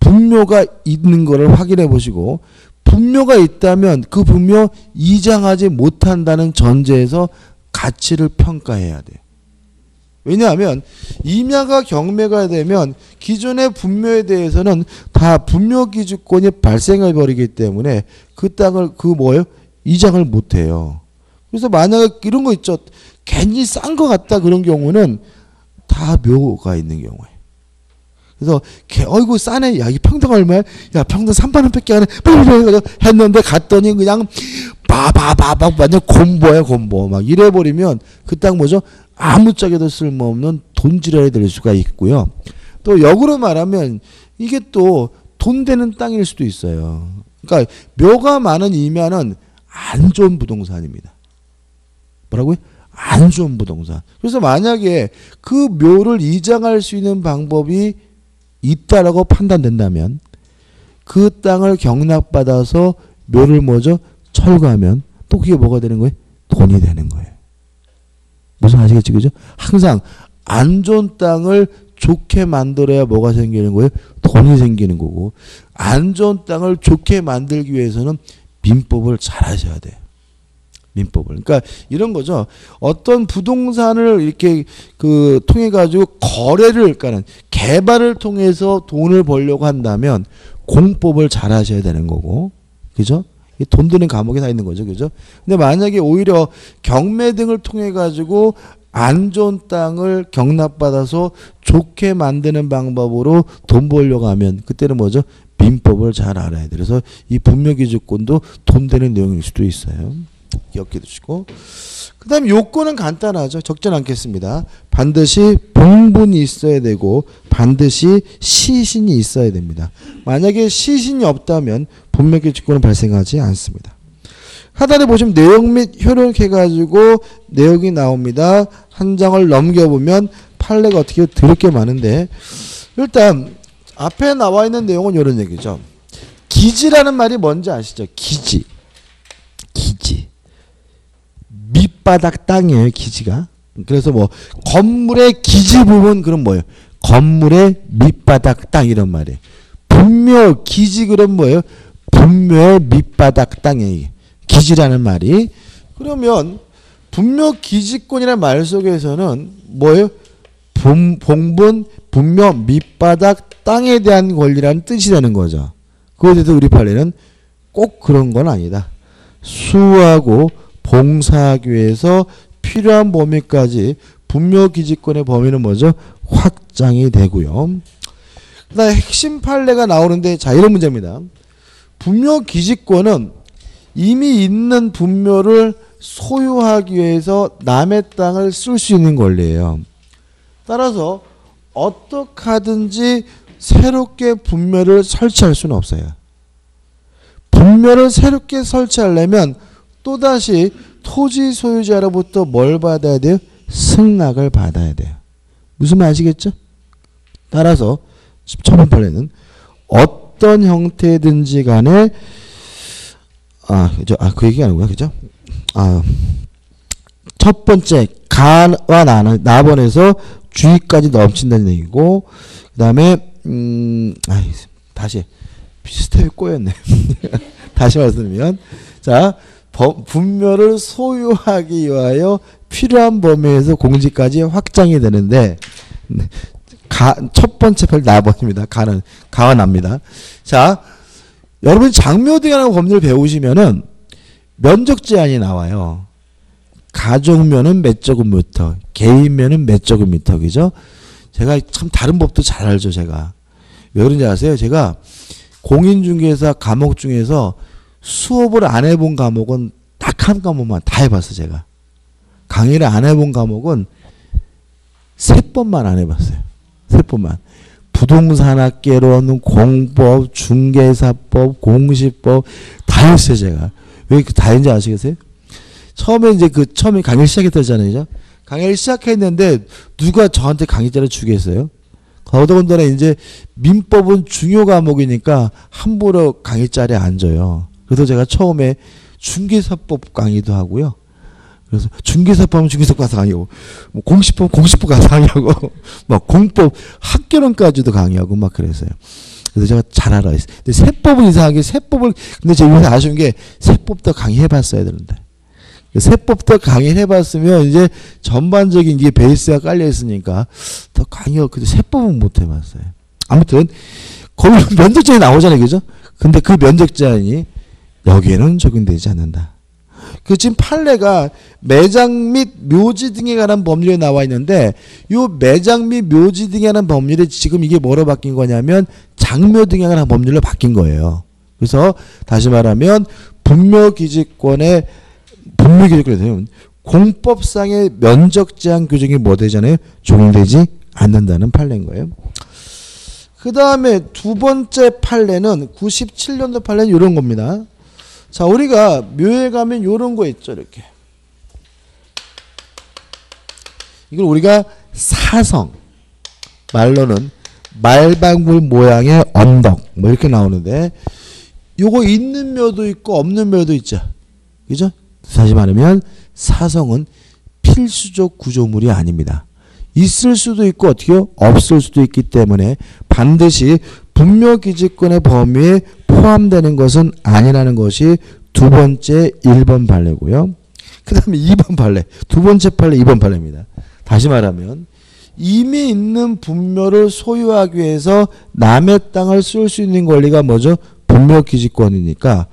분묘가 있는 거를 확인해 보시고 분묘가 있다면 그 분묘 이장하지 못한다는 전제에서 가치를 평가해야 돼요. 왜냐하면 임야가 경매가 되면 기존의 분묘에 대해서는 다 분묘 기주권이 발생해 버리기 때문에 그 땅을 그 뭐예요? 이장을 못 해요. 그래서 만약에 이런 거 있죠. 괜히 싼 거 같다 그런 경우는 다 묘가 있는 경우에. 그래서 개, 어이구 싸네. 야, 이 평당 얼마야? 야, 평당 3만 원밖에 안 해. 빨리 했는데 갔더니 그냥 바바바바 완전 곰보야 곰보. 막 이래 버리면 그 땅 뭐죠? 아무짝에도 쓸모없는 돈지랄이 될 수가 있고요. 또 역으로 말하면 이게 또 돈 되는 땅일 수도 있어요. 그러니까 묘가 많은 이면은 안 좋은 부동산입니다. 뭐라고요? 안 좋은 부동산. 그래서 만약에 그 묘를 이장할 수 있는 방법이 있다라고 판단된다면 그 땅을 경락받아서 묘를 뭐죠? 철거하면 또 그게 뭐가 되는 거예요? 돈이 되는 거예요. 무슨 아시겠죠? 그죠? 항상 안 좋은 땅을 좋게 만들어야 뭐가 생기는 거예요? 돈이 생기는 거고 안 좋은 땅을 좋게 만들기 위해서는 민법을 잘 하셔야 돼요. 민법을. 그러니까 이런 거죠. 어떤 부동산을 이렇게 그 통해 가지고 거래를 그러니까는 개발을 통해서 돈을 벌려고 한다면 공법을 잘 하셔야 되는 거고. 그죠? 돈 드는 감옥에 다 있는 거죠. 그죠? 근데 만약에 오히려 경매 등을 통해 가지고 안 좋은 땅을 경납받아서 좋게 만드는 방법으로 돈 벌려고 하면 그때는 뭐죠? 민법을 잘 알아야 돼. 그래서 이 분묘기주권도 돈 되는 내용일 수도 있어요. 기억해 두시고 그 다음 요건은 간단하죠. 적지 않겠습니다. 반드시 봉분이 있어야 되고 반드시 시신이 있어야 됩니다. 만약에 시신이 없다면 분명히 직권은 발생하지 않습니다. 하단에 보시면 내용 및 효력 해가지고 내용이 나옵니다. 한 장을 넘겨보면 판례가 어떻게 드럽게 많은데 일단 앞에 나와 있는 내용은 이런 얘기죠. 기지라는 말이 뭔지 아시죠? 기지. 밑바닥 땅이에요, 기지가. 그래서 뭐 건물의 기지 부분 그럼 뭐예요? 건물의 밑바닥 땅 이런 말이에요. 분묘 기지 그럼 뭐예요? 분묘의 밑바닥 땅에 기지라는 말이 그러면 분묘 기지권이라는 말 속에서는 뭐예요? 본, 봉분 분묘 밑바닥 땅에 대한 권리라는 뜻이 되는 거죠. 그거에 대해서 우리 판례는 꼭 그런 건 아니다. 수하고 봉사하기 위해서 필요한 범위까지 분묘 기지권의 범위는 뭐죠? 확장이 되고요. 그다음 핵심 판례가 나오는데 자 이런 문제입니다. 분묘 기지권은 이미 있는 분묘를 소유하기 위해서 남의 땅을 쓸 수 있는 권리예요. 따라서 어떻게 하든지 새롭게 분묘를 설치할 수는 없어요. 분묘를 새롭게 설치하려면 또다시 토지 소유자로부터 뭘 받아야 돼요? 승낙을 받아야 돼요. 무슨 말 아시겠죠? 따라서 10번 판례는 어떤 형태든지 간에 아, 그죠? 아, 그 얘기가 아니고요. 그죠? 아, 첫 번째 가와 나는 나번에서 주의까지 넘친다는 얘기고 그다음에 음, 아, 다시 스텝이 꼬였네. <laughs> 다시 말씀드리면 자, 분묘를 소유하기 위하여 필요한 범위에서 공지까지 확장이 되는데 가, 첫 번째 별 나번입니다. 가는 가와 납니다. 자, 여러분 장묘등이라는 법률 배우시면은 면적 제한이 나와요. 가족면은 몇 제곱미터, 개인면은 몇 제곱미터, 그죠? 제가 참 다른 법도 잘 알죠, 제가. 왜 그런지 아세요? 제가 공인중개사 과목 중에서 수업을 안 해본 과목은 딱 한 과목만 다 해봤어, 제가. 강의를 안 해본 과목은 세 번만 안 해봤어요. 세 번만. 부동산학계론, 공법, 중개사법, 공시법 다 했어요, 제가. 왜 다 했는지 아시겠어요? 처음에 이제 그 처음에 강의를 시작했잖아요. 강의를 시작했는데 누가 저한테 강의자를 주겠어요? 더더군다나 이제 민법은 중요 과목이니까 함부로 강의 자리에 앉아요. 그래서 제가 처음에 중개사법 강의도 하고요. 그래서 중개사법 중개사법 가서 강의하고 뭐 공시법 공시법 가서 강의하고 <laughs> 막 공법 학교론까지도 강의하고 막 그랬어요. 그래서 제가 잘 알아요. 근데 세법은 이상하게 세법을 근데 제가 요새 아쉬운 게 세법도 강의해봤어야 되는데 세법도 강의를 해봤으면 이제 전반적인 게 베이스가 깔려 있으니까 더 강의가 근데 세법은 못 해봤어요. 아무튼 거기 제한이 나오잖아요, 그죠? 근데 그 제한이 여기에는 적용되지 않는다. 그 지금 판례가 매장 및 묘지 등에 관한 법률에 나와 있는데 요 매장 및 묘지 등에 관한 법률이 지금 이게 뭐로 바뀐 거냐면 장묘 등에 관한 법률로 바뀐 거예요. 그래서 다시 말하면 분묘기지권의 분묘기지권에 공법상의 면적 제한 규정이 뭐 되잖아요. 적용되지 않는다는 판례인 거예요. 그 다음에 두 번째 판례는 97년도 판례는 이런 겁니다. 자, 우리가 묘에 가면 이런 거 있죠, 이렇게. 이걸 우리가 사성, 말로는 말방울 모양의 언덕, 뭐 이렇게 나오는데, 요거 있는 묘도 있고 없는 묘도 있죠. 그죠? 다시 말하면 사성은 필수적 구조물이 아닙니다. 있을 수도 있고 어떻게요? 없을 수도 있기 때문에 반드시 분묘기지권의 범위에 포함되는 것은 아니라는 것이 두 번째 1번 판례고요. 그 다음에 2번 판례. 두 번째 판례 2번 판례입니다. 다시 말하면 이미 있는 분묘를 소유하기 위해서 남의 땅을 쓸 수 있는 권리가 뭐죠? 분묘 기지권이니까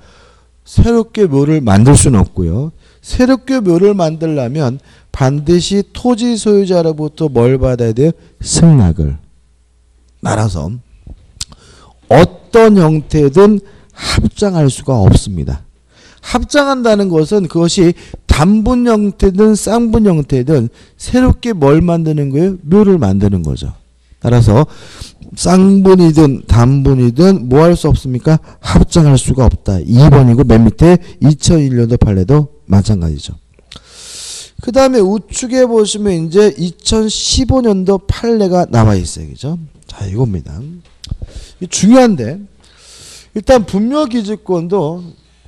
새롭게 묘를 만들 수는 없고요. 새롭게 묘를 만들려면 반드시 토지 소유자로부터 뭘 받아야 돼요? 승낙을. 따라서 어떤 형태든 합장할 수가 없습니다. 합장한다는 것은 그것이 단분 형태든 쌍분 형태든 새롭게 뭘 만드는 거예요? 묘를 만드는 거죠. 따라서 쌍분이든 단분이든 뭐 할 수 없습니까? 합장할 수가 없다. 2번이고 맨 밑에 2001년도 판례도 마찬가지죠. 그 다음에 우측에 보시면 이제 2015년도 판례가 나와 있어요. 그죠? 자, 이겁니다. 중요한데, 일단 분묘기지권도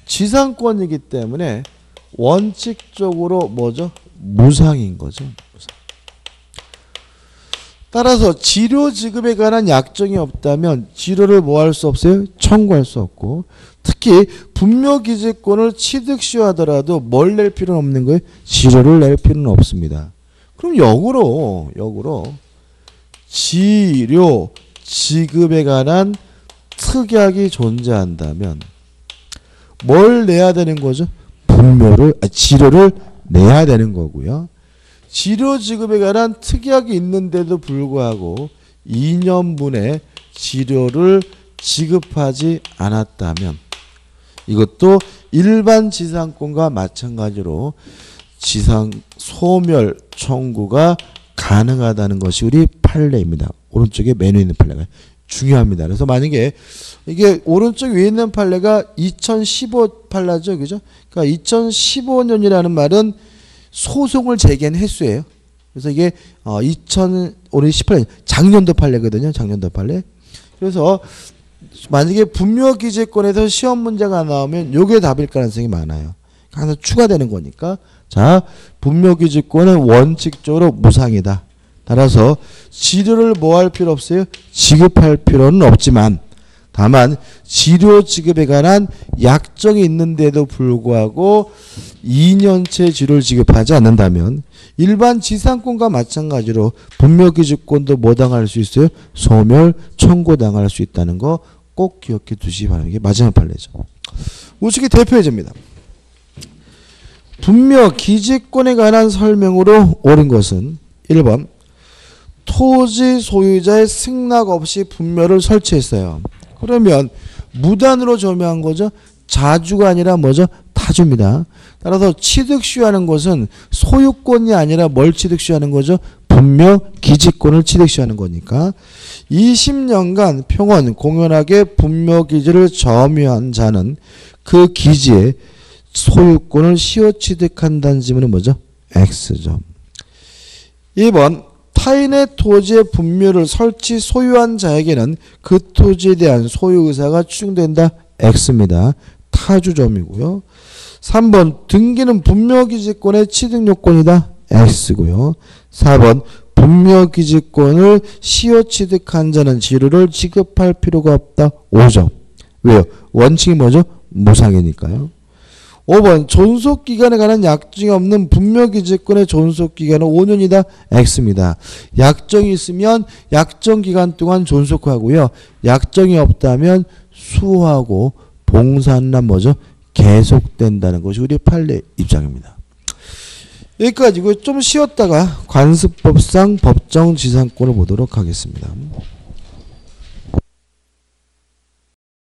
지상권이기 때문에 원칙적으로 뭐죠? 무상인 거죠. 무상. 따라서 치료 지급에 관한 약정이 없다면 치료를 뭐 할 수 없어요? 청구할 수 없고 특히 분묘기재권을 취득시하더라도 뭘 낼 필요는 없는 거예요? 치료를 낼 필요는 없습니다. 그럼 역으로 역으로 치료 지급에 관한 특약이 존재한다면 뭘 내야 되는 거죠? 분묘를 아, 치료를 내야 되는 거고요. 치료 지급에 관한 특약이 있는데도 불구하고 2년분의 치료를 지급하지 않았다면 이것도 일반 지상권과 마찬가지로 지상 소멸 청구가 가능하다는 것이 우리 판례입니다. 오른쪽에 메뉴 있는 판례가 중요합니다. 그래서 만약에 이게 오른쪽 위에 있는 판례가 2015 판례죠. 그죠? 그러니까 2015년이라는 말은 소송을 제기한 횟수예요. 그래서 이게 어 2000, 올해 18년 작년도 판례거든요. 작년도 판례. 그래서 만약에 분묘 기재권에서 시험 문제가 나오면 요게 답일 가능성이 많아요. 항상 추가되는 거니까. 자, 분묘 기재권은 원칙적으로 무상이다. 따라서 치료를 뭐 할 필요 없어요? 지급할 필요는 없지만 다만 치료 지급에 관한 약정이 있는데도 불구하고 2년째 치료를 지급하지 않는다면 일반 지상권과 마찬가지로 분묘기지권도 뭐 당할 수 있어요? 소멸 청구당할 수 있다는 거 꼭 기억해 두시기 바랍니다. 이게 마지막 판례죠. 우측이 대표 예제입니다. 분묘 기지권에 관한 설명으로 옳은 것은 1번 토지 소유자의 승낙 없이 분묘를 설치했어요. 그러면 무단으로 점유한 거죠. 자주가 아니라 뭐죠? 타주입니다. 따라서 취득시하는 것은 소유권이 아니라 뭘 취득시하는 거죠? 분명 기지권을 취득시하는 거니까 20년간 평원 공연하게 분묘 기지를 점유한 자는 그 기지에 소유권을 시효 취득한다는 지문은 뭐죠? X죠. 2번 타인의 토지의 분묘를 설치 소유한 자에게는 그 토지에 대한 소유 의사가 추정된다. X입니다. 타주점이고요. 3번 등기는 분묘기지권의 취득 요건이다. X고요. 4번 분묘기지권을 시효 취득한 자는 지루를 지급할 필요가 없다. 5점. 왜요? 원칙이 뭐죠? 무상이니까요. 5번 존속 기간에 관한 약정이 없는 분묘기재권의 존속 기간은 5년이다 X입니다. 약정이 있으면 약정 기간 동안 존속하고요. 약정이 없다면 수호하고 봉사는 뭐죠? 계속된다는 것이 우리 판례 입장입니다. 여기까지고 좀 쉬었다가 관습법상 법정지상권을 보도록 하겠습니다.